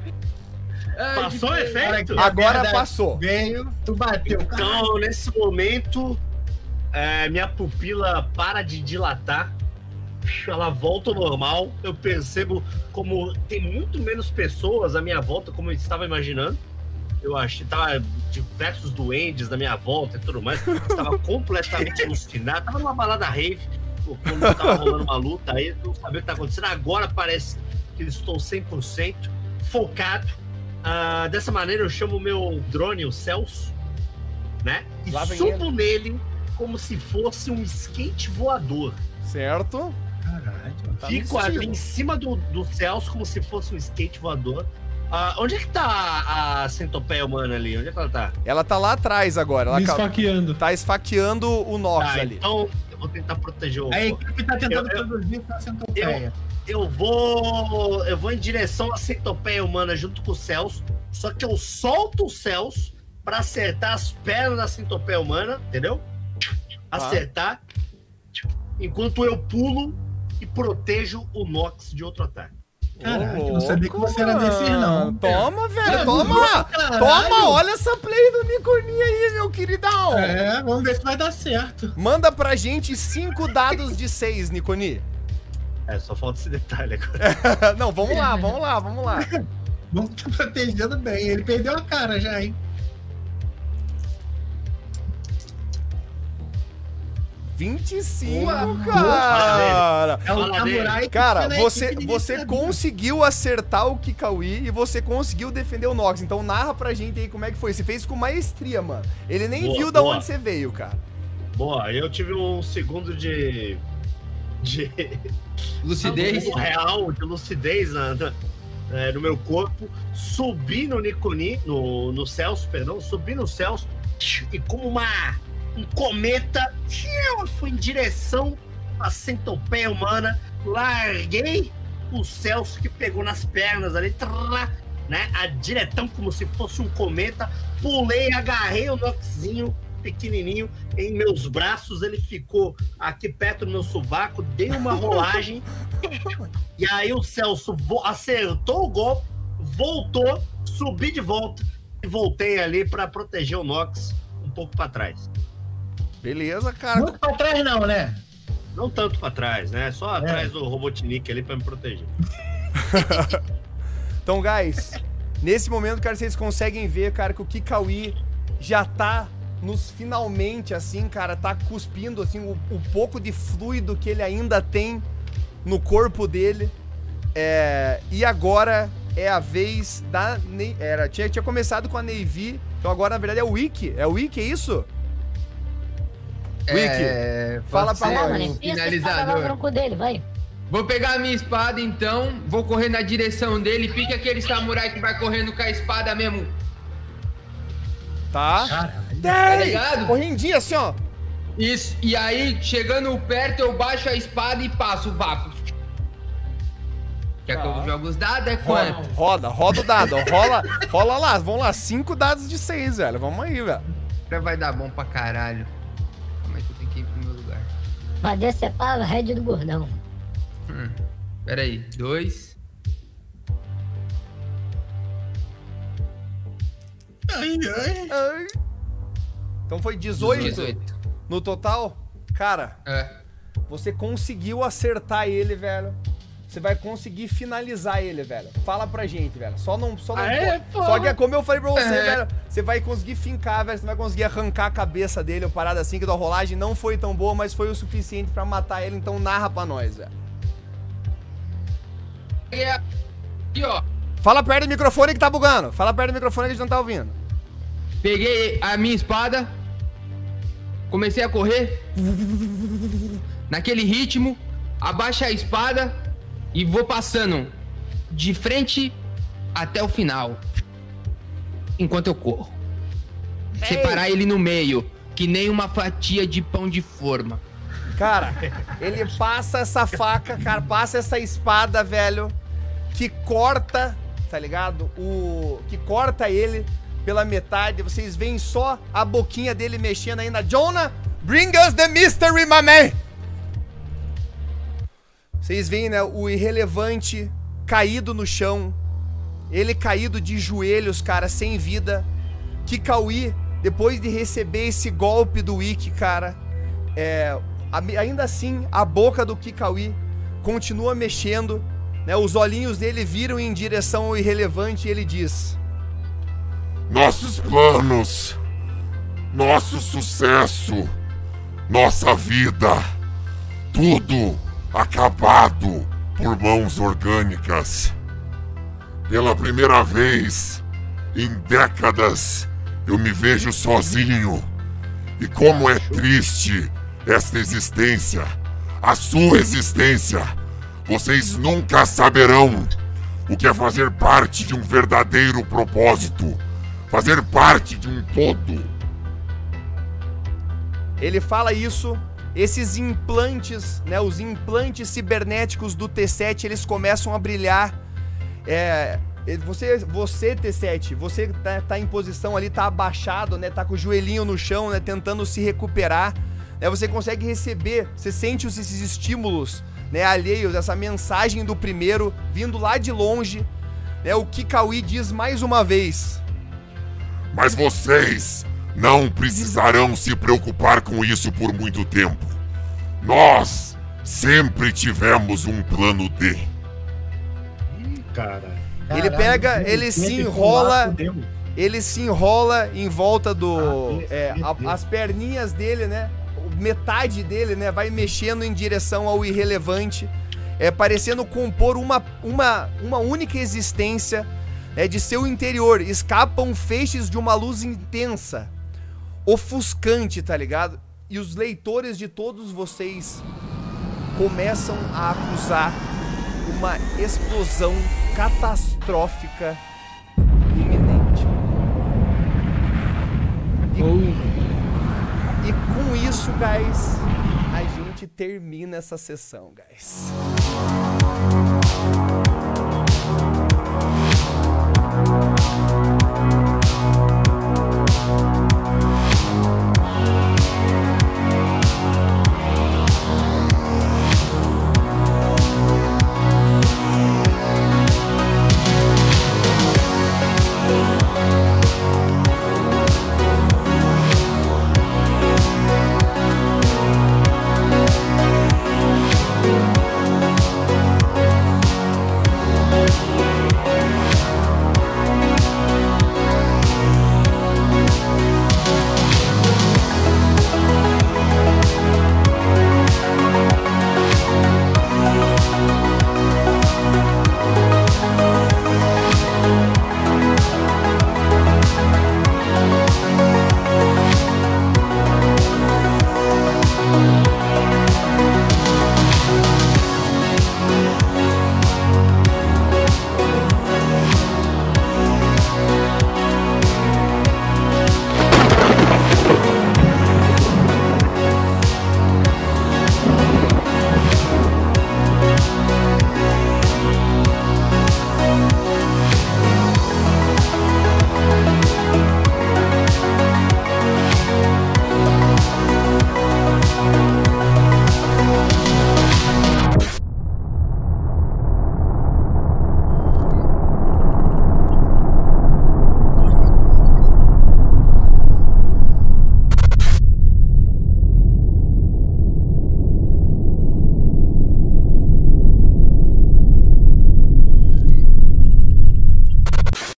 Ai, Passou o efeito? A Agora passou. Veio, tu bateu. Então, nesse momento, é, minha pupila para de dilatar. Ela volta ao normal. Eu percebo como tem muito menos pessoas à minha volta, como eu estava imaginando. Eu acho que tava diversos duendes na minha volta e tudo mais. Estava completamente alucinado. Tava numa balada rave, quando tava rolando uma luta aí, não sabia o que tá acontecendo. Agora parece que estou 100% focado. Ah, dessa maneira, eu chamo o meu drone, o Celso, né? E subo nele como se fosse um skate voador. Certo? Caralho. Tá Fico ali estilo. em cima do, do Celso como se fosse um skate voador. Ah, onde é que tá a centopeia humana ali? Onde é que ela tá? Ela tá lá atrás agora. Ela Me esfaqueando. tá esfaqueando o Nox Tá, ali. então eu vou tentar proteger o. A equipe tá tentando Eu- eu- produzir a centopeia. Eu vou. Eu vou em direção à centopeia humana junto com o Celso. Só que eu solto o Celso pra acertar as pernas da centopeia humana, entendeu? Acertar. Enquanto eu pulo e protejo o Nox de outro ataque. Caralho, não sabia que você era desses, não. Toma, velho, toma! caralho. Toma, olha essa play do Niconi aí, meu queridão! É, vamos ver se vai dar certo. Manda pra gente cinco dados de seis, Niconi. É, só falta esse detalhe agora. Não, vamos lá, vamos lá, vamos lá. Vamos tá protegendo bem. Ele perdeu a cara já, hein? 25, Boa, cara! É dele. samurai que Cara, você, você conseguiu acertar o Kikawi e você conseguiu defender o Nox. Então narra pra gente aí como é que foi. Você fez com maestria, mano. Ele nem Boa, viu da boa. onde você veio, cara. Boa, eu tive um segundo de. de. Lucidez. um real de lucidez na, na- é, no meu corpo. Subi no Nikoni, no, no Celso, perdão, subi no Celso e como uma. Um cometa, eu fui em direção à centopeia humana, larguei o Celso que pegou nas pernas ali, trá, né? A diretão como se fosse um cometa, pulei, agarrei o Noxinho pequenininho em meus braços, ele ficou aqui perto do meu sovaco, dei uma rolagem e aí o Celso acertou o golpe, voltou, subi de volta e voltei ali pra proteger o Nox um pouco pra trás. Beleza, cara. Muito pra trás, não, né? Não tanto pra trás, né? Só É. atrás do Robotnik ali pra me proteger. Então, guys, nesse momento, cara, vocês conseguem ver, cara, que o Kikawi já tá nos finalmente, assim, cara, tá cuspindo, assim, o, o pouco de fluido que ele ainda tem no corpo dele. É, e agora é a vez da... Era, tinha, tinha começado com a Navy, então agora, na verdade, é o Wiki. É o Wiki, é isso? Wiki, É, fala pra nós. mano. Finalizador. dele, vai. Vou pegar a minha espada então, vou correr na direção dele, pique aquele samurai que vai correndo com a espada mesmo. tá? Caralho. Tá ligado? Correndinho assim, ó. Isso, e aí, chegando perto, eu baixo a espada e passo o vácuo. Quer que Tá. eu jogue os dados? É Roda, quanto? roda, roda o dado, rola, rola lá, vamos lá, cinco dados de seis, velho, vamos aí, velho. Já vai dar bom pra caralho. Vai decepar a rede do gordão. Hum, pera aí, dois. Ai, ai. Ai. Então foi 18, 18. no total? Cara, É. você conseguiu acertar ele, velho. Você vai conseguir finalizar ele, velho. Fala pra gente, velho. Só não. Só, não pode- só que é como eu falei pra você, É. velho. Você vai conseguir fincar, velho. Você vai conseguir arrancar a cabeça dele, uma parada assim, que a rolagem não foi tão boa, mas foi o suficiente pra matar ele. Então narra pra nós, velho. E é- Aqui, ó. Fala perto do microfone que tá bugando. Fala perto do microfone que a gente não tá ouvindo. Peguei a minha espada, comecei a correr, naquele ritmo, abaixa a espada e vou passando de frente até o final, enquanto eu corro. Separar ele no meio, que nem uma fatia de pão de forma. Cara, ele passa essa faca, cara, passa essa espada, velho, que corta, tá ligado? O que corta ele pela metade. Vocês veem só a boquinha dele mexendo ainda. Jonah, bring us the mystery, my man. Vocês veem, né, o irrelevante caído no chão. Ele caído de joelhos, cara, sem vida. Kikawi, depois de receber esse golpe do Wiki, cara, é, ainda assim, a boca do Kikawi continua mexendo, né? Os olhinhos dele viram em direção ao irrelevante e ele diz: Nossos planos, nosso sucesso, nossa vida, tudo acabado por mãos orgânicas. Pela primeira vez em décadas, eu me vejo sozinho. E como é triste esta existência, a sua existência. Vocês nunca saberão o que é fazer parte de um verdadeiro propósito, fazer parte de um todo. Ele fala isso, esses implantes, né, os implantes cibernéticos do T7, eles começam a brilhar. É, você, você T7, você tá, tá em posição ali, tá abaixado, né, tá com o joelhinho no chão, né, tentando se recuperar. Né, você consegue receber, você sente esses estímulos né, alheios, essa mensagem do primeiro vindo lá de longe, né, o Kikawi diz mais uma vez: Mas vocês não precisarão se preocupar com isso por muito tempo. Nós sempre tivemos um plano D. Cara. Ele pega, que ele se enrola, ele se enrola em volta do, Ah, é, a- as perninhas dele, né? Metade dele, né? Vai mexendo em direção ao irrelevante, é parecendo compor uma, uma, uma única existência. É de seu interior escapam feixes de uma luz intensa, ofuscante, tá ligado? E os leitores de todos vocês começam a acusar uma explosão catastrófica iminente. E, e com isso, guys, a gente termina essa sessão, guys.